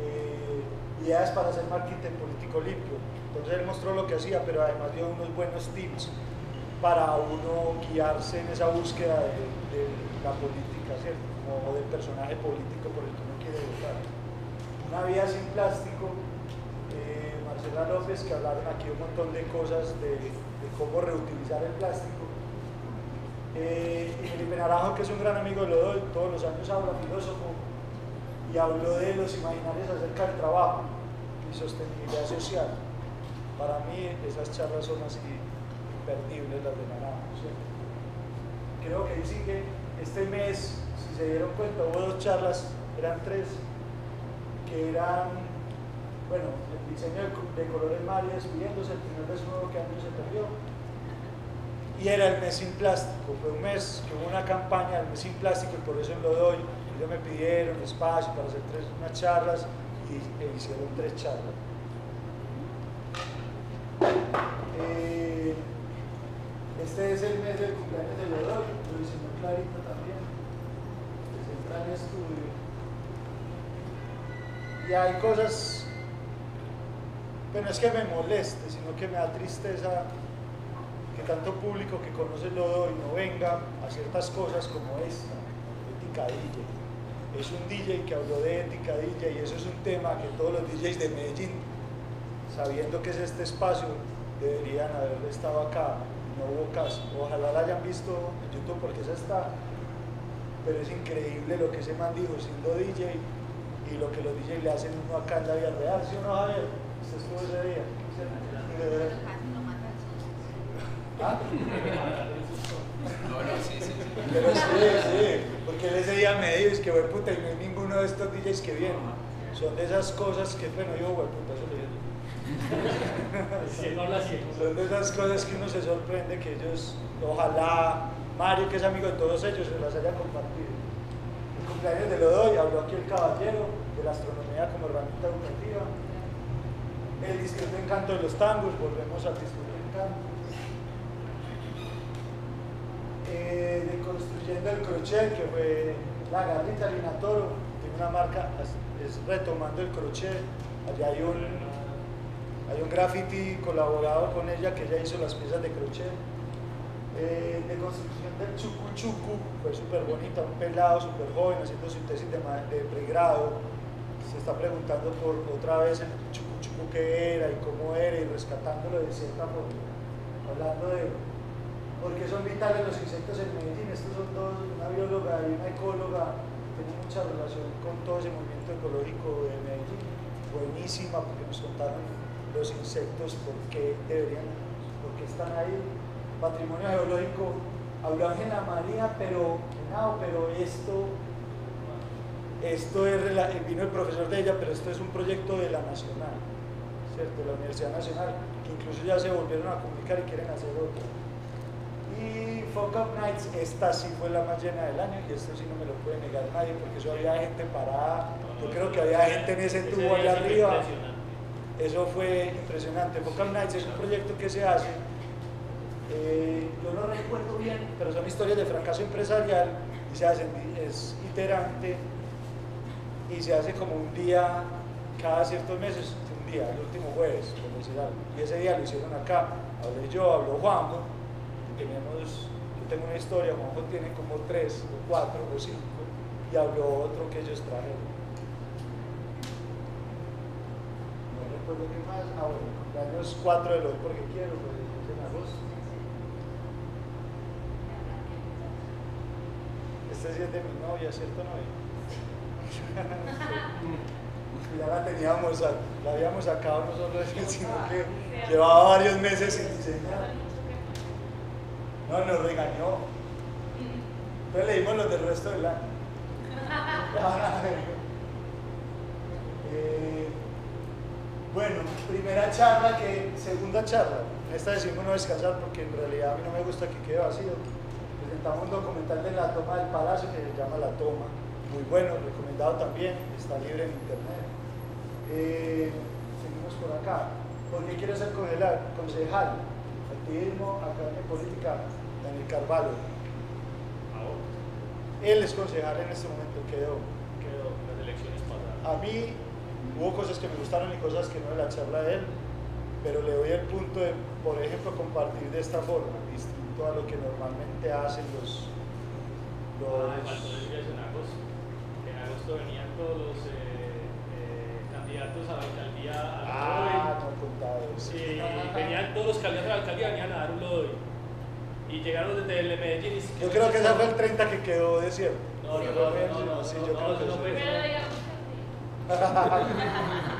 eh, ideas para hacer marketing político limpio. Entonces él mostró lo que hacía, pero además dio unos buenos tips para uno guiarse en esa búsqueda de, de la política, ¿cierto? Como del personaje político por el que uno quiere votar. Una vida sin plástico, eh, Marcela López, que hablaron aquí un montón de cosas de, cómo reutilizar el plástico. Eh, y Felipe Naranjo, que es un gran amigo de todos los años habla, filósofo, y habló de los imaginarios acerca del trabajo y sostenibilidad social. Para mí esas charlas son así imperdibles las de Naranjo. ¿cierto? Creo que ahí sigue, este mes, si se dieron cuenta, hubo dos charlas eran tres, que eran, bueno, el diseño de, co- de colores Mario despidiéndose, el primer desnudo que Andrew se perdió. Y era el mes sin plástico, fue un mes que hubo una campaña del mes sin plástico y por eso lo doy. Ellos me pidieron espacio para hacer tres, unas charlas y e hicieron tres charlas. Eh, este es el mes del cumpleaños de Lodoy, lo diseñó Clarita también, de Central Estudio. Y hay cosas, pero no es que me moleste, sino que me da tristeza que tanto público que conoce Lodoy no venga a ciertas cosas como esta, Ética DJ. Es un DJ que habló de ética DJ y eso es un tema que todos los DJs de Medellín sabiendo que es este espacio, deberían haber estado acá. No hubo caso. Ojalá la hayan visto en YouTube porque esa está. Pero es increíble lo que ese man dijo siendo DJ y lo que los DJ le hacen uno acá en la vida real. ¿Sí o no, Javier? Usted estuvo ese día. ¿Ah? No, no, sí, sí, sí. Pero sí, sí, porque él ese día me dijo, es que, güey, puta, y no hay ninguno de estos DJs que vienen. Son de esas cosas que, bueno, yo, güey, puta, eso le digo. Si no habla ciego. Son de esas cosas que uno se sorprende que ellos, ojalá Mario, que es amigo de todos ellos, se las haya compartido. Cumpleaños de Lodoy, habló aquí el caballero de la astronomía como herramienta educativa. El discreto encanto de los tangos, volvemos al discreto encanto. Eh, de construyendo el crochet, que fue la garrita Linatoro, tiene una marca, es retomando el crochet. Allá hay un, hay un graffiti colaborado con ella que ella hizo las piezas de crochet. Eh, de construcción del Chucu Chucu, fue súper bonita, un pelado súper joven haciendo su tesis de, de pregrado. Se está preguntando por otra vez el Chucu Chucu qué era y cómo era y rescatándolo de cierta forma. Hablando de por qué son vitales los insectos en Medellín. Estos son dos, una bióloga y una ecóloga, tienen mucha relación con todo ese movimiento ecológico de Medellín. Buenísima porque nos contaron los insectos, por qué deberían, por qué están ahí. Patrimonio geológico, habló Ángela María, pero, no, pero esto, esto es, rela- vino el profesor de ella, pero esto es un proyecto de la Nacional, ¿cierto? De la Universidad Nacional, que incluso ya se volvieron a comunicar y quieren hacer otro. Y Up Nights, esta sí fue la más llena del año y esto sí no me lo puede negar nadie porque eso había gente parada, yo creo que había gente en ese tubo allá arriba. Eso fue impresionante. Vocal Nights es un proyecto que se hace, eh, yo no recuerdo bien, pero son historias de fracaso empresarial y se hacen, es iterante y se hace como un día cada ciertos meses, un día, el último jueves, por decir algo. Y ese día lo hicieron acá, hablé yo, habló Juanjo, tenemos, yo tengo una historia, Juanjo tiene como tres o cuatro o cinco, y habló otro que ellos trajeron. No recuerdo qué más. Ah, bueno, cumpleaños 4 de los porque quiero, pues es en agosto. Este sí es de mi novia, ¿cierto, novia? ya la teníamos, la habíamos sacado no solo sino que llevaba varios meses sin diseñar. No, nos regañó. Entonces leímos los del resto del año. Eh, bueno, primera charla que, segunda charla. En esta decimos no descansar porque en realidad a mí no me gusta que quede vacío. Presentamos un documental de la toma del palacio que se llama La Toma. Muy bueno, recomendado también, está libre en internet. Eh, seguimos por acá. ¿Por qué quiero ser concejal? concejal? Activismo, academia política, Daniel Carvalho. Él es concejal en este momento, quedó. Quedó las elecciones pasadas. A mí hubo cosas que me gustaron y cosas que no de la charla de él, pero le doy el punto de, por ejemplo, compartir de esta forma, distinto a lo que normalmente hacen los... Ah, los eso en agosto. Que en agosto venían todos los eh, eh, candidatos a la alcaldía a la ah, no contado eso. Y venían todos los candidatos a la alcaldía, venían a dar un lodo. Y llegaron desde el de Medellín. y Yo creo que ese fue el 30 que quedó desierto. No, no, Sí, no, no, no, no, sí, no, yo no, creo que no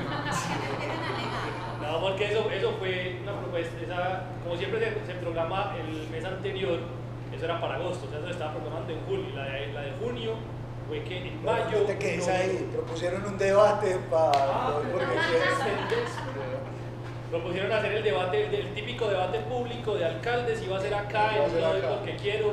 porque eso, eso fue una propuesta, esa, como siempre se, se programa el mes anterior, eso era para agosto, o sea, eso se estaba programando en julio, la de, la de junio fue que en mayo... no te quedes no- ahí, propusieron un debate para... Ah, porque Propusieron hacer el debate, el, el típico debate público de alcaldes, iba a ser acá, doy acá. porque quiero.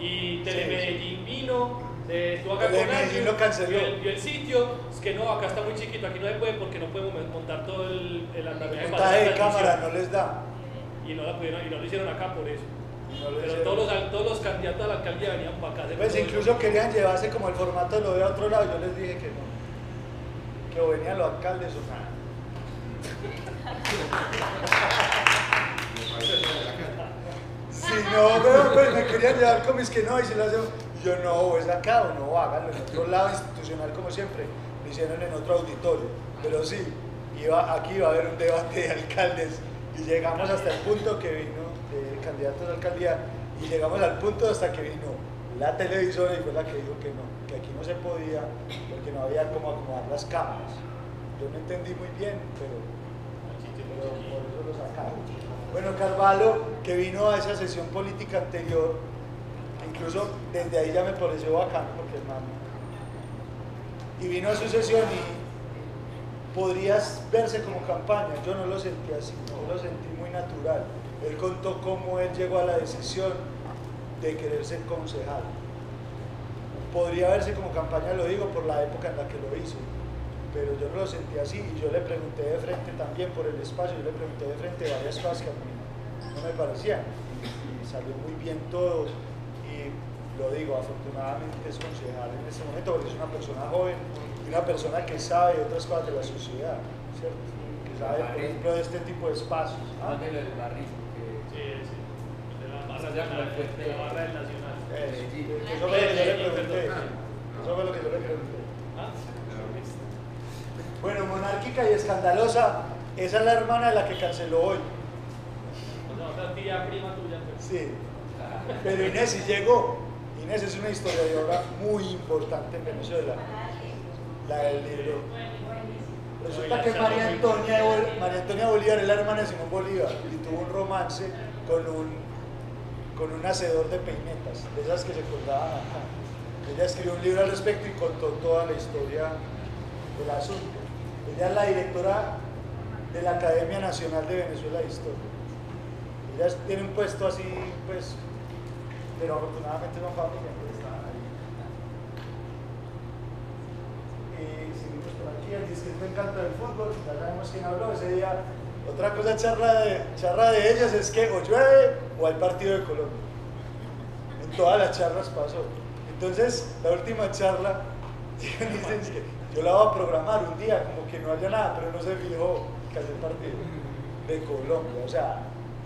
Y Telemedellín vino, eh, con vio el, vio el sitio, es que no, acá está muy chiquito, aquí no se puede porque no podemos montar todo el, el andamiaje el para de cámara no les da. Y no, la pudieron, y no lo hicieron acá por eso. No lo Pero hicieron. todos los, todos los candidatos a la alcaldía venían para acá. Pues incluso eso. querían llevarse como el formato lo de a otro lado, yo les dije que no. Que o venían los alcaldes o nada. Si no, pero pues me querían llevar como es que no, y si lo hacemos. Y yo no, es acá o no, háganlo en otro lado institucional como siempre. Lo hicieron en otro auditorio. Pero sí, iba, aquí iba a haber un debate de alcaldes y llegamos hasta el punto que vino de candidatos a alcaldía y llegamos al punto hasta que vino la televisora y fue la que dijo que no, que aquí no se podía porque no había cómo acomodar las cámaras. Yo no entendí muy bien, pero pero por eso lo sacaron. Bueno, Carvalho, que vino a esa sesión política anterior, incluso desde ahí ya me pareció bacano porque hermano. Y vino a su sesión y podrías verse como campaña. Yo no lo sentí así, yo lo sentí muy natural. Él contó cómo él llegó a la decisión de querer ser concejal. Podría verse como campaña, lo digo, por la época en la que lo hizo pero yo no lo sentí así y yo le pregunté de frente también por el espacio, yo le pregunté de frente varias cosas que a mí no me parecían y salió muy bien todo lo digo, afortunadamente es concejal en este momento porque es una persona joven y una persona que sabe de otras cosas de la sociedad, ¿cierto? Que sabe, por ejemplo, de este tipo de espacios. ¿ah? Más de lo del barrismo, que Sí, sí. De la barra, de la, fue- de la barra del Nacional. Eso, Sí. eso fue lo que yo le pregunté. Eso fue lo que yo le pregunté. ¿Ah? Bueno, monárquica y escandalosa, esa es la hermana de la que canceló hoy. O sea, otra tía prima tuya. pues. Sí, pero Inés sí llegó. Inés es una historiadora muy importante en Venezuela, la del libro. Resulta que María Antonia, Bol- María Antonia Bolívar es la hermana de Simón Bolívar y tuvo un romance con un, con un hacedor de peinetas, de esas que se colgaban acá. Ella escribió un libro al respecto y contó toda la historia del asunto. Ella es la directora de la Academia Nacional de Venezuela de Historia. Ella tiene un puesto así, pues, pero afortunadamente no familia, entonces está ahí. Y seguimos por aquí, el discreto encanto del fútbol, ya sabemos quién habló ese día. Otra cosa charla de, charla de ellos es que o llueve o hay partido de Colombia. En todas las charlas pasó. Entonces, la última charla, dicen que yo la voy a programar un día, como que no haya nada, pero no se fijó que hace partido de Colombia, o sea,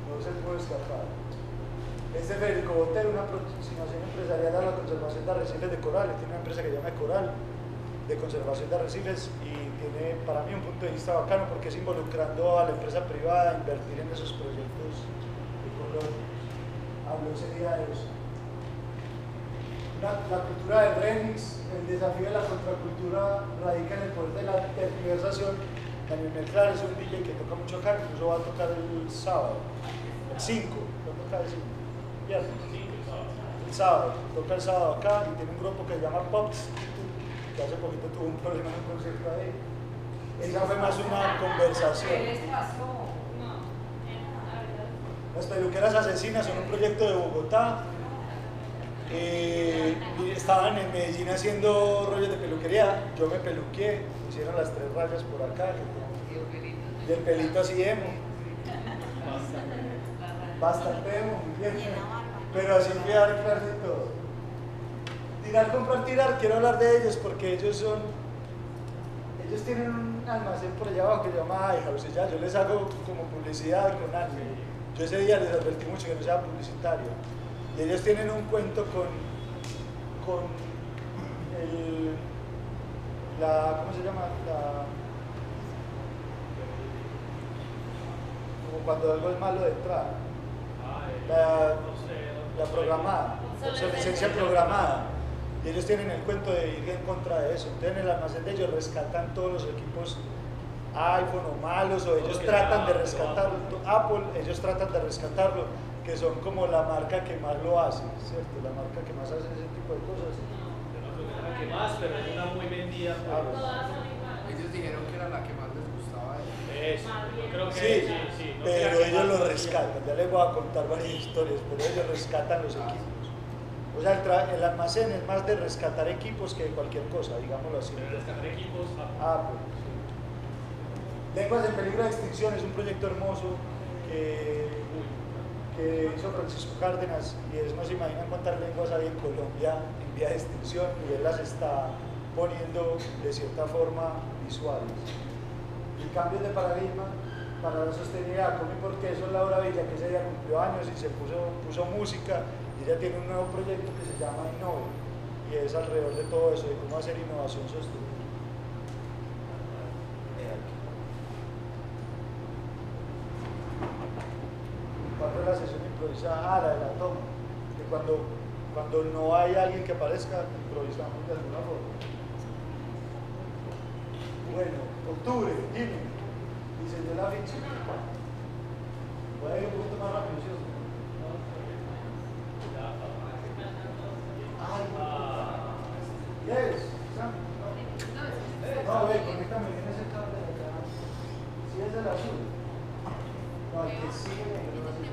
no se puede escapar. Este Federico Botero, una aproximación empresarial a la conservación de arrecifes de corales, tiene una empresa que se llama Coral, de conservación de arrecifes, y tiene para mí un punto de vista bacano porque es involucrando a la empresa privada a invertir en esos proyectos ecológicos. Habló ese día de. La, cultura del remix, el desafío de la contracultura radica en el poder de la tergiversación. Daniel Melclar es un DJ que toca mucho acá, incluso va a tocar el sábado, el 5, va a tocar el 5, viernes. El sábado, toca el sábado acá y tiene un grupo que se llama Pops, que hace poquito tuvo un problema en un concierto ahí. Esa fue más una conversación. Las peluqueras asesinas son un proyecto de Bogotá. Eh, estaban en Medellín haciendo rollos de peluquería. Yo me peluqué, hicieron las tres rayas por acá. que- Y el pelito así emo. Bastante emo, muy bien. Pero así fui a dar clase y todo. Tirar, comprar, tirar, quiero hablar de ellos porque ellos son. Ellos tienen un almacén por allá abajo que se llama iHouse ya yo les hago como publicidad con alguien. Yo ese día les advertí mucho que no sea publicitario. Y ellos tienen un cuento con, con el, la, ¿cómo se llama? La, como cuando algo es malo de entrada. La, no sé, no la programada, obsolescencia programada. Y ellos tienen el cuento de ir en contra de eso. Entonces en el almacén de ellos rescatan todos los equipos iPhone o malos, o ellos tratan de rescatarlo. Apple, ellos tratan de rescatarlo, que son como la marca que más lo hace, ¿cierto? La marca que más hace ese tipo de cosas. Yo no creo que sea que más, pero es una muy vendida. Pues. Ellos dijeron que era la que más les gustaba. de ellos. Eso, creo que Sí, sí, sí. no pero ellos lo rescatan. Ya les voy a contar varias historias, pero ellos rescatan los equipos. O sea, el, almacén es más de rescatar equipos que de cualquier cosa, digámoslo así. Pero rescatar equipos. ah, Ah, pues. sí. Lenguas en peligro de extinción es un proyecto hermoso que, que hizo Francisco Cárdenas y es, no se imaginan cuántas lenguas hay en Colombia en vía de extinción y él las está poniendo de cierta forma visuales. Cambios de paradigma para la sostenibilidad, como y porque eso es Laura Villa, que ese día cumplió años y se puso, puso música y ella tiene un nuevo proyecto que se llama Innove y es alrededor de todo eso, de cómo hacer innovación sostenible. ¿Cuál fue la sesión improvisada? Ah, la de la toma. Que cuando, cuando no hay alguien que aparezca, improvisamos de alguna forma. Bueno, octubre, dime. Diseñó la ficha. Voy a ir un poquito más rápido, ¿sí? ah, yes. No, ve, conéctame bien ese cable de acá. Si es el azul. No, el que sigue negro no se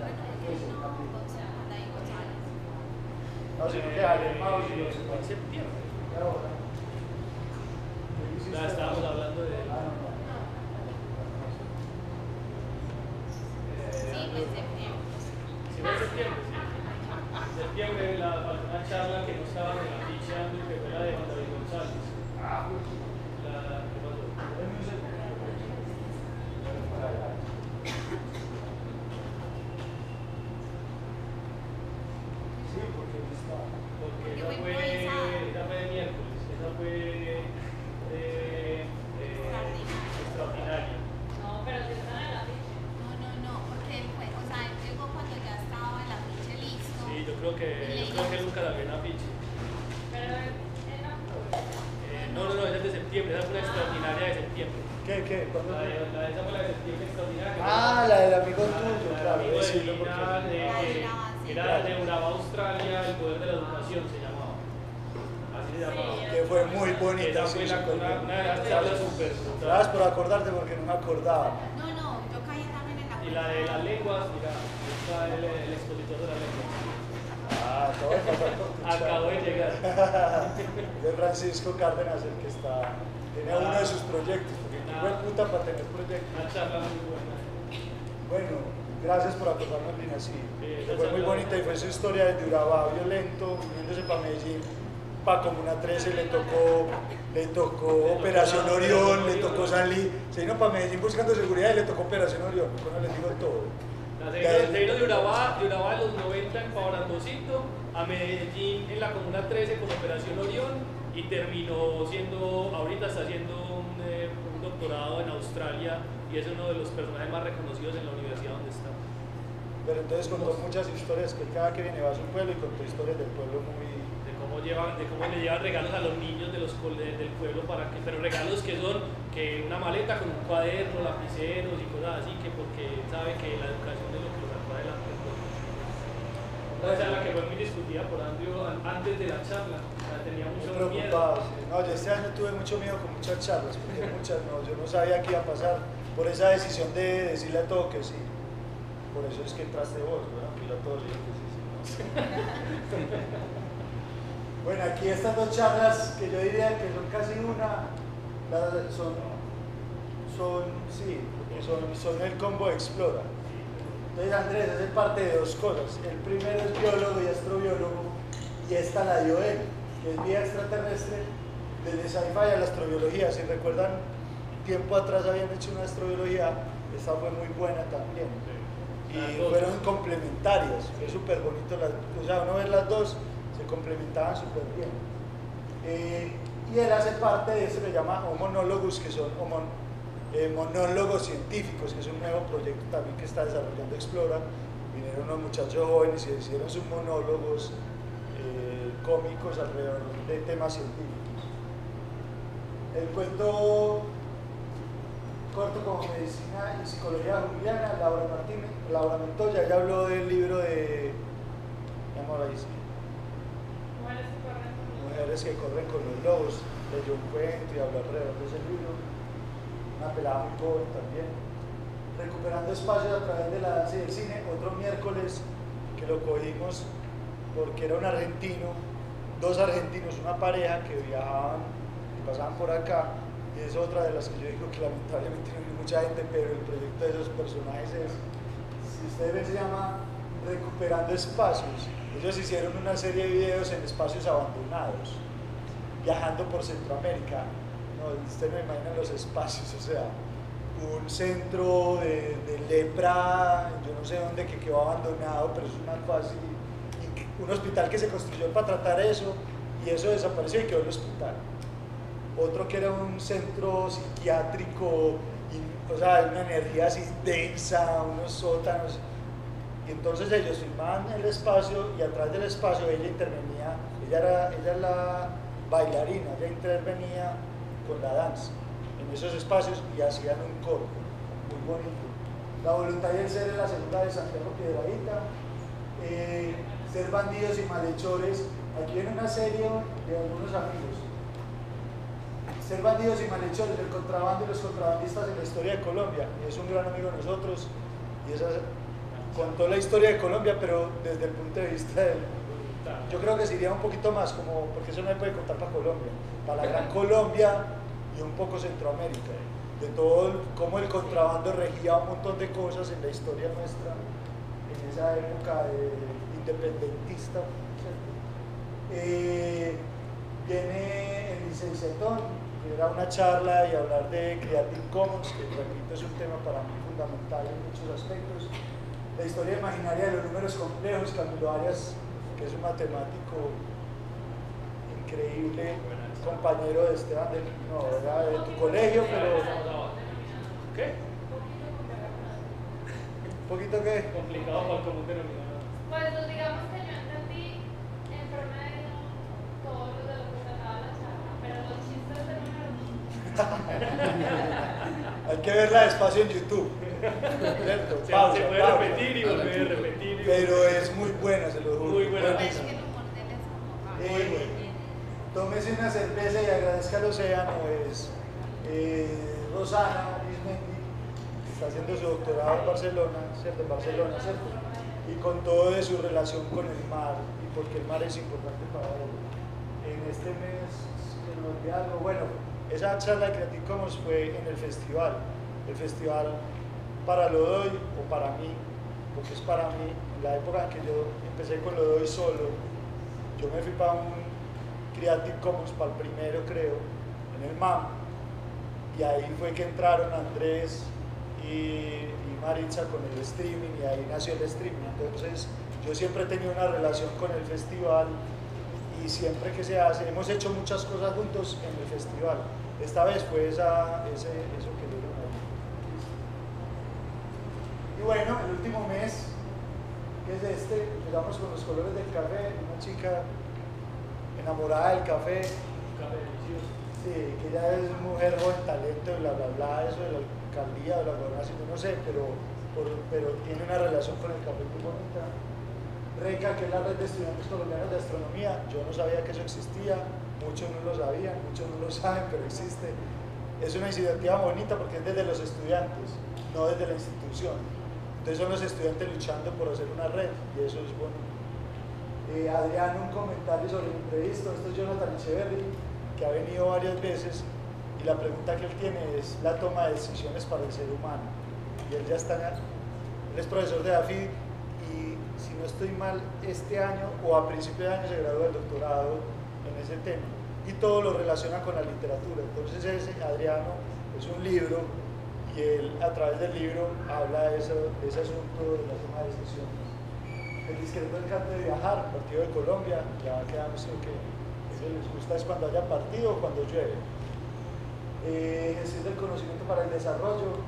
también. No, el mouse y separa. septiembre. Estábamos hablando de. Sí, fue en septiembre. En septiembre la, una charla que no estaba en la ficha, que fue la de Juan David González. Ah, pues, La, ¿qué pasó? dame un segundo. Sí, porque ahí está. Porque Porque esa fue fue, improvisada. esa fue de miércoles, esa fue eh, eh, extraordinaria. No, pero si están en la ficha. No, no, no, porque él fue, o sea, él llegó cuando ya estaba el afiche listo. Sí, yo creo que, yo creo que nunca la vi en la ficha. Pero en octubre. Eh, no, no, no, esa es de septiembre, esa fue una extraordinaria de septiembre. ¿Qué, qué? ¿Cuándo La fue? de, la de esa fue la de septiembre extraordinaria. Ah, la del amigo La- tuyo, la del claro, amigo de decirlo Lina, porque- de- La de que- Urabá, sí. que era de Urabá, Australia, el poder de la educación se llamaba. Así se llamaba. Sí, Que fue muy bonita, Esa sí, fue la, una, una de las charlas súper Gracias por acordarte porque no me acordaba. No, no, yo caí también en la Y la de las lenguas, mira, está el, el expositor de las lenguas. Ah, todo pasar con tu Acabo de llegar. De Francisco Cárdenas, el que está, tiene uno de sus proyectos, porque qué buen puta para tener proyectos. Una charla muy buena. Bueno, gracias por acordarnos, Lina, sí. Sí, fue muy charla- bonita y fue su historia desde Urabá, violento, viniéndose para Medellín, para Comuna 13, le tocó, le tocó Operación Orión, le tocó salir, se vino para Medellín buscando seguridad y le tocó Operación Orión, con les digo todo. Se vino, de Urabá, de Urabá en los 90 en Paurandocito, a Medellín en la Comuna 13 con Operación Orión y terminó siendo, ahorita está haciendo un, eh, un doctorado en Australia y es uno de los personajes más reconocidos en la universidad donde está. Pero entonces contó muchas historias, que cada que viene va a su pueblo y contó historias del pueblo muy... de cómo llevan, de cómo le llevan regalos a los niños de los cole- del pueblo para que, pero regalos que son que una maleta con un cuaderno, lapiceros y cosas así, que porque sabe que la educación es lo que los sacó adelante. pues. Una charla que fue muy discutida por Andrew an- antes de la charla, o sea, tenía Muy mucho preocupado, miedo. sí. No, yo este año tuve mucho miedo con muchas charlas, porque muchas no, yo no sabía qué iba a pasar por esa decisión de decirle a todo que sí. Por eso es que entraste vos, ¿verdad? Y yo a todos les dije que sí, sí, no. Bueno, aquí estas dos charlas que yo diría que son casi una, son, son, sí, son, son el combo Explora. Entonces Andrés hace parte de dos cosas. El primero es biólogo y astrobiólogo y esta la dio él, que es vida extraterrestre desde sci-fi a la astrobiología. Si recuerdan, tiempo atrás habían hecho una astrobiología, esta fue muy buena también. Y fueron complementarias, fue súper bonito. las- o sea, uno ve las dos, complementaban súper bien. Eh, y él hace parte de eso se llama Homonólogos, que son eh, monólogos científicos, que es un nuevo proyecto también que está desarrollando Explora. Vinieron unos muchachos jóvenes y hicieron sus monólogos eh, cómicos alrededor de temas científicos. El cuento corto como medicina y psicología juliana, Laura Martínez, Laura Montoya, ya habló del libro de, ahí, sí, ¿Cuál es tu correcto? mujeres que corren con los lobos, leyó un cuento y habló alrededor de ese libro. Una pelada muy joven también. Recuperando espacios a través de la danza y del cine, otro miércoles que lo cogimos porque era un argentino, dos argentinos, una pareja que viajaban y pasaban por acá. Y es otra de las que yo digo que lamentablemente no hay mucha gente, pero el proyecto de esos personajes es, si ustedes ven, se llama Recuperando Espacios. Ellos hicieron una serie de videos en espacios abandonados, viajando por Centroamérica. No, ustedes no imaginan los espacios, o sea, un centro de, lepra, yo no sé dónde, que quedó abandonado, pero es una cosa así, un hospital que se construyó para tratar eso, y eso desapareció y quedó el hospital. Otro que era un centro psiquiátrico, o sea, una energía así densa, unos sótanos, entonces ellos filmaban el espacio y a del espacio ella intervenía, ella era, ella la bailarina, ella intervenía con la danza en esos espacios y hacían un coro muy bonito. La voluntad y ser es la segunda de Santiago Piedradita. Eh, ser bandidos y malhechores. Aquí viene una serie de algunos amigos. Ser bandidos y malhechores, el contrabando y los contrabandistas en la historia de Colombia. Es un gran amigo de nosotros. Y esa contó la historia de Colombia, pero desde el punto de vista del... Yo creo que sería un poquito más, como, porque eso no se puede contar para Colombia. Para la gran Colombia y un poco Centroamérica. De todo el- cómo el contrabando regía un montón de cosas en la historia nuestra, en esa época de independentista. Eh, viene el licenciatón, que era una charla y hablar de Creative Commons, que repito es un tema para mí fundamental en muchos aspectos. La historia imaginaria de los números complejos, Camilo Arias, que es un matemático increíble, compañero de Esteban, de, no, era de tu colegio, pero ¿Qué? un poquito que... Complicado para el común denominador. Pues pues, digamos que yo entendí en promedio todo lo de lo que trataba la charla, pero los chistes de números. Hay que verla despacio en YouTube. Se, Pausa, se puede pausa. repetir y volver a repetir. y Pero volver. es muy buena, se lo juro. Muy buena. Pero es que como raro. Eh, Tómese una cerveza y agradezca al océano. Es eh, Rosana Arismendi, que está haciendo su doctorado en Barcelona, ¿cierto? En Barcelona, ¿cierto? Y con todo de su relación con el mar y porque el mar es importante para él. En este mes, se me olvidó algo, bueno, esa charla de Creative Commons fue en el festival. El festival para lo doy o para mí, porque es para mí, en la época en que yo empecé con lo doy solo, yo me fui para un Creative Commons, para el primero creo, en el MAM, y ahí fue que entraron Andrés y, y Maritza con el streaming, y ahí nació el streaming. Entonces, yo siempre he tenido una relación con el festival y siempre que se hace, hemos hecho muchas cosas juntos en el festival. Esta vez fue esa, ese, eso que vieron ahí. Y bueno, el último mes, que es este, empezamos con los colores del café, una chica enamorada del café, Café delicioso. sí, que ella es mujer joven talento, y bla, bla, bla, eso de la alcaldía, de la gobernación, no sé, pero, por- pero tiene una relación con el café muy bonita. RECA, que es la red de estudiantes colombianos de astronomía, yo no sabía que eso existía, muchos no lo sabían, muchos no lo saben, pero existe. Es una iniciativa bonita porque es desde los estudiantes, no desde la institución. Entonces son los estudiantes luchando por hacer una red y eso es bueno. Eh, Adrián, un comentario sobre el imprevisto. Esto es Jonathan Echeverry, que ha venido varias veces y la pregunta que él tiene es la toma de decisiones para el ser humano. Y él ya está, él es profesor de AFID y si no estoy mal, este año o a principio de año se graduó del doctorado en ese tema. Y todo lo relaciona con la literatura. Entonces ese Adriano es un libro y él a través del libro habla de, de ese asunto de la toma de decisiones. El discreto encanto de viajar, partido de Colombia, ya quedamos en que les es cuando haya partido o cuando llueve. Eh, gestión del conocimiento para el desarrollo,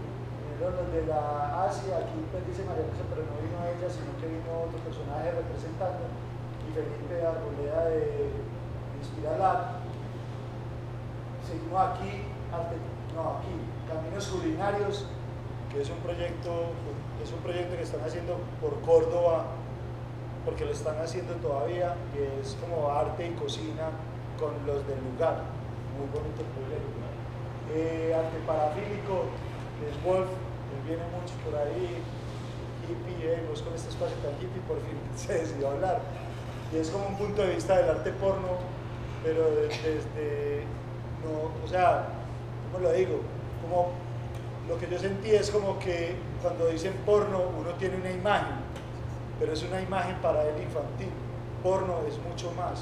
vinieron los de la Asia, aquí pues dice María Luisa, pero no vino ella, sino que vino otro personaje representando, y Felipe Arboleda de Inspira Lab. Seguimos aquí, arte- no aquí, Caminos Culinarios, que es un proyecto, es un proyecto que están haciendo por Córdoba, porque lo están haciendo todavía, y es como arte y cocina con los del lugar. Muy bonito el pueblo. Eh, anteparafílico es Wolf, él viene mucho por ahí, hippie, eh, vos con este espacio tan hippie por fin se decidió hablar. Y es como un punto de vista del arte porno, pero de- desde, no, o sea, ¿cómo lo digo? Como lo que yo sentí es como que cuando dicen porno uno tiene una imagen, pero es una imagen para el infantil. Porno es mucho más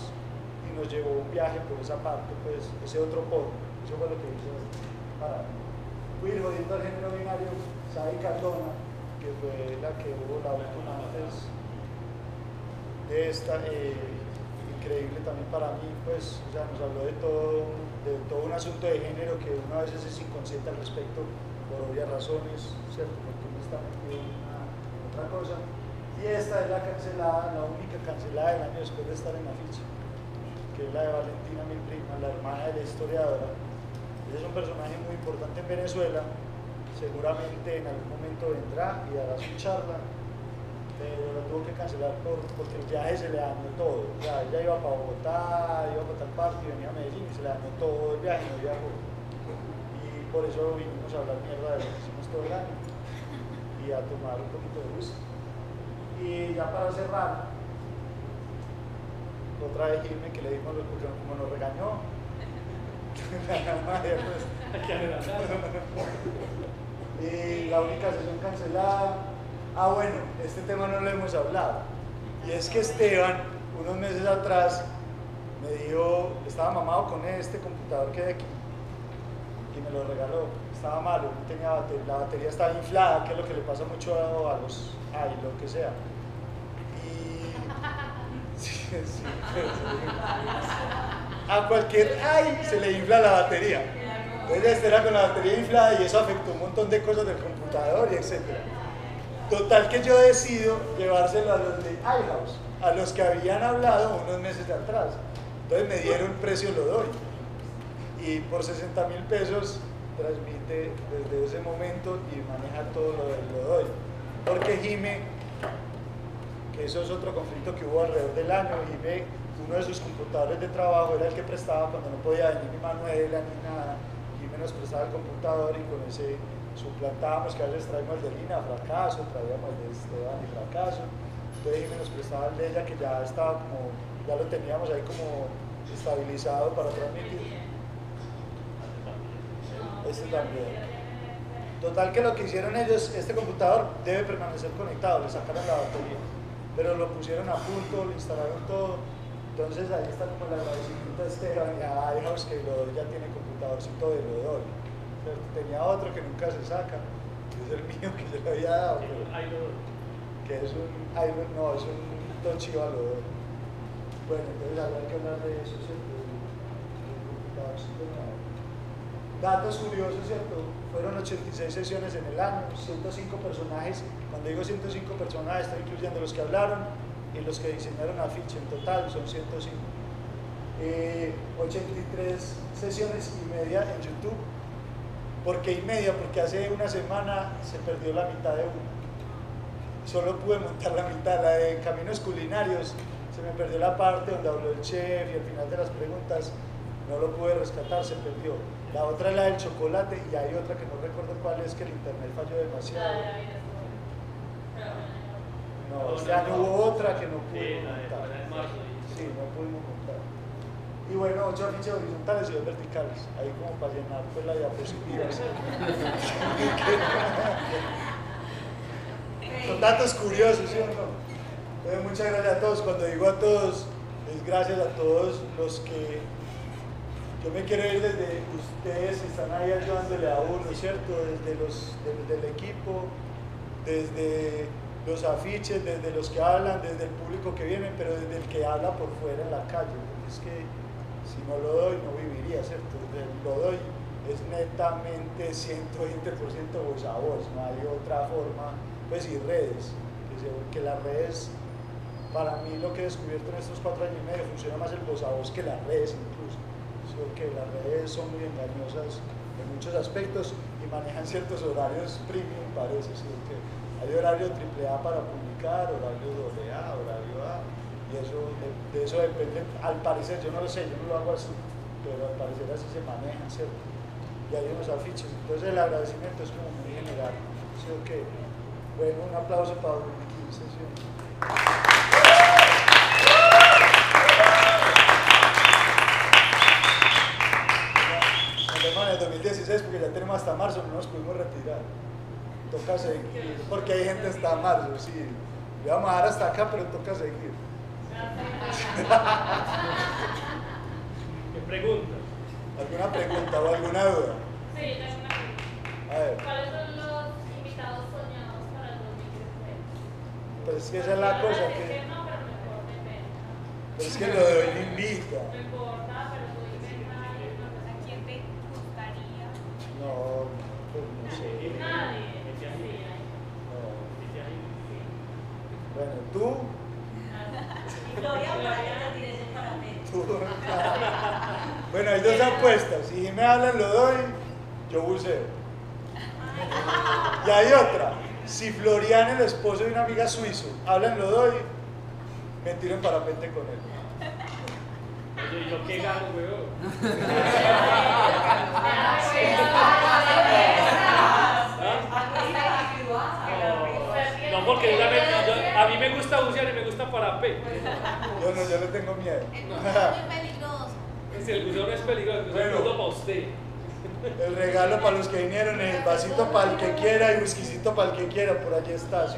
y nos llevó un viaje por esa parte, pues ese otro porno. Eso fue lo que hizo para fui jodiendo al género binario, Sai Cardona, que fue la que hubo la última antes de esta, eh, increíble también para mí, pues, o sea, nos habló de todo, de todo un asunto de género que uno a veces es inconsciente al respecto por obvias razones, ¿cierto? Porque uno está metido en otra cosa. Y esta es la cancelada, la única cancelada del año después de estar en la ficha, que es la de Valentina, mi prima, la hermana de la historiadora. Ella es un personaje muy importante en Venezuela, seguramente en algún momento vendrá y dará su charla, pero lo tuvo que cancelar por, porque el viaje se le dañó todo. O sea, ella iba para Bogotá, iba para tal parte venía a Medellín y se le dañó todo el viaje no viajó. Y por eso vinimos a hablar mierda de lo que hicimos todo el año y a tomar un poquito de luz. Y ya para cerrar, otra vez Jimmy que le dimos lo porque como nos regañó. Y la única sesión cancelada. Ah, bueno, este tema no lo hemos hablado. Y es que Esteban, unos meses atrás, me dijo, estaba mamado con este computador que hay aquí y me lo regaló. Estaba malo, tenía la batería estaba inflada, que es lo que le pasa mucho a, a los ay, lo que sea. Y sí, sí, sí. a cualquier ay se le infla la batería. Entonces este era con la batería inflada y eso afectó un montón de cosas del computador y etcétera. Total que yo decido llevárselo a los de iHouse, a los que habían hablado unos meses atrás. Entonces me dieron precio lo doy. Y por 60 mil pesos transmite desde ese momento y maneja todo lo del lo doy. Porque Jime, que eso es otro conflicto que hubo alrededor del año, Jime, uno de sus computadores de trabajo era el que prestaba cuando no podía venir ni Manuela ni nada. Jime nos prestaba el computador y con ese suplantábamos que a veces traíamos el de Lina, fracaso, traíamos de Esteban y fracaso. Entonces nos prestaba el de ella que ya estaba como, ya lo teníamos ahí como estabilizado para transmitir. Este también. Total que lo que hicieron ellos, este computador debe permanecer conectado, le sacaron la batería, pero lo pusieron a punto, le instalaron todo. Entonces ahí está como agradecimiento de Esteban y a iHouse que lo ya tiene computadorcito de lo. ¿cierto? Tenía otro que nunca se saca, que es el mío que yo le había dado, pero que es un, no, es un Toshiba lo doy. Bueno, entonces habrá que hablar de eso, ¿cierto? Datos curiosos, ¿cierto? Fueron 86 sesiones en el año, 105 personajes. Cuando digo 105 personajes, estoy incluyendo los que hablaron y los que diseñaron afiche. En total son 105. Eh, 83 sesiones y media en YouTube. ¿Por qué y media? Porque hace una semana se perdió la mitad de una. Solo pude montar la mitad, la de caminos culinarios. Se me perdió la parte donde habló el chef y al final de las preguntas no lo pude rescatar, se perdió. La otra es la del chocolate y hay otra que no recuerdo cuál es, que el internet falló demasiado. No, este año hubo otra que no Sí, pudimos la de montar. Sí, no pudimos montar. Y bueno, ocho afiches horizontales y dos verticales, ahí como para llenar pues la diapositiva. Son datos curiosos, ¿sí o no? Entonces, muchas gracias a todos. Cuando digo a todos, es gracias a todos los que yo me quiero ir desde ustedes que están ahí ayudándole a uno, ¿cierto? Desde los desde el equipo, desde los afiches, desde los que hablan, desde el público que viene, pero desde el que habla por fuera en la calle. Es que si no lo doy, no viviría, ¿cierto? Lo doy es netamente 120% voz a voz, no hay otra forma, pues y redes, que, que las redes, para mí lo que he descubierto en estos cuatro años y medio, funciona más el voz a voz que las redes incluso, porque las redes son muy engañosas en muchos aspectos y manejan ciertos horarios premium, parece, que hay horario AAA para publicar, horario AA, horario Y eso, de, eso depende, al parecer, yo no lo sé, yo no lo hago así, pero al parecer así se manejan, ¿cierto? Y hay unos afiches. Entonces el agradecimiento es como muy general. ¿Sí o qué? Bueno, un aplauso para 2015. ¿sí en el 2016 porque ya tenemos hasta marzo, no nos pudimos retirar. Toca seguir, porque hay gente hasta marzo, sí. Le vamos a dar hasta acá, pero toca seguir. ¿Qué pregunta? ¿Alguna pregunta o alguna duda? Sí, tengo una pregunta. A ver, ¿Cuáles son los invitados soñados para el 2016? pues es que esa es la cosa, que, que no, pero mejor depende. pero es que lo de hoy no invita. No importa, pero tú inventa a alguien, una ¿A cosa. quién te gustaría? No, pues no sé. Nadie. Sí. No. Bueno, tú, Bueno, hay dos apuestas. Si me hablan, lo doy, yo buceo. Y hay otra. Si Florian, el esposo de una amiga suizo, hablan, lo doy, me tiro en parapente con él. Oye, ¿y yo qué gano, weón? No, porque realmente yo- a mí me gusta bucear y me gusta parapente. Yo no, yo le tengo miedo. El mundo es muy peligroso. Si el buceo no es peligroso, el buceo es Bueno. peligroso para usted. El regalo para los que vinieron, el vasito para el que quiera y whiskycito para el que quiera, por allí está, ¿sí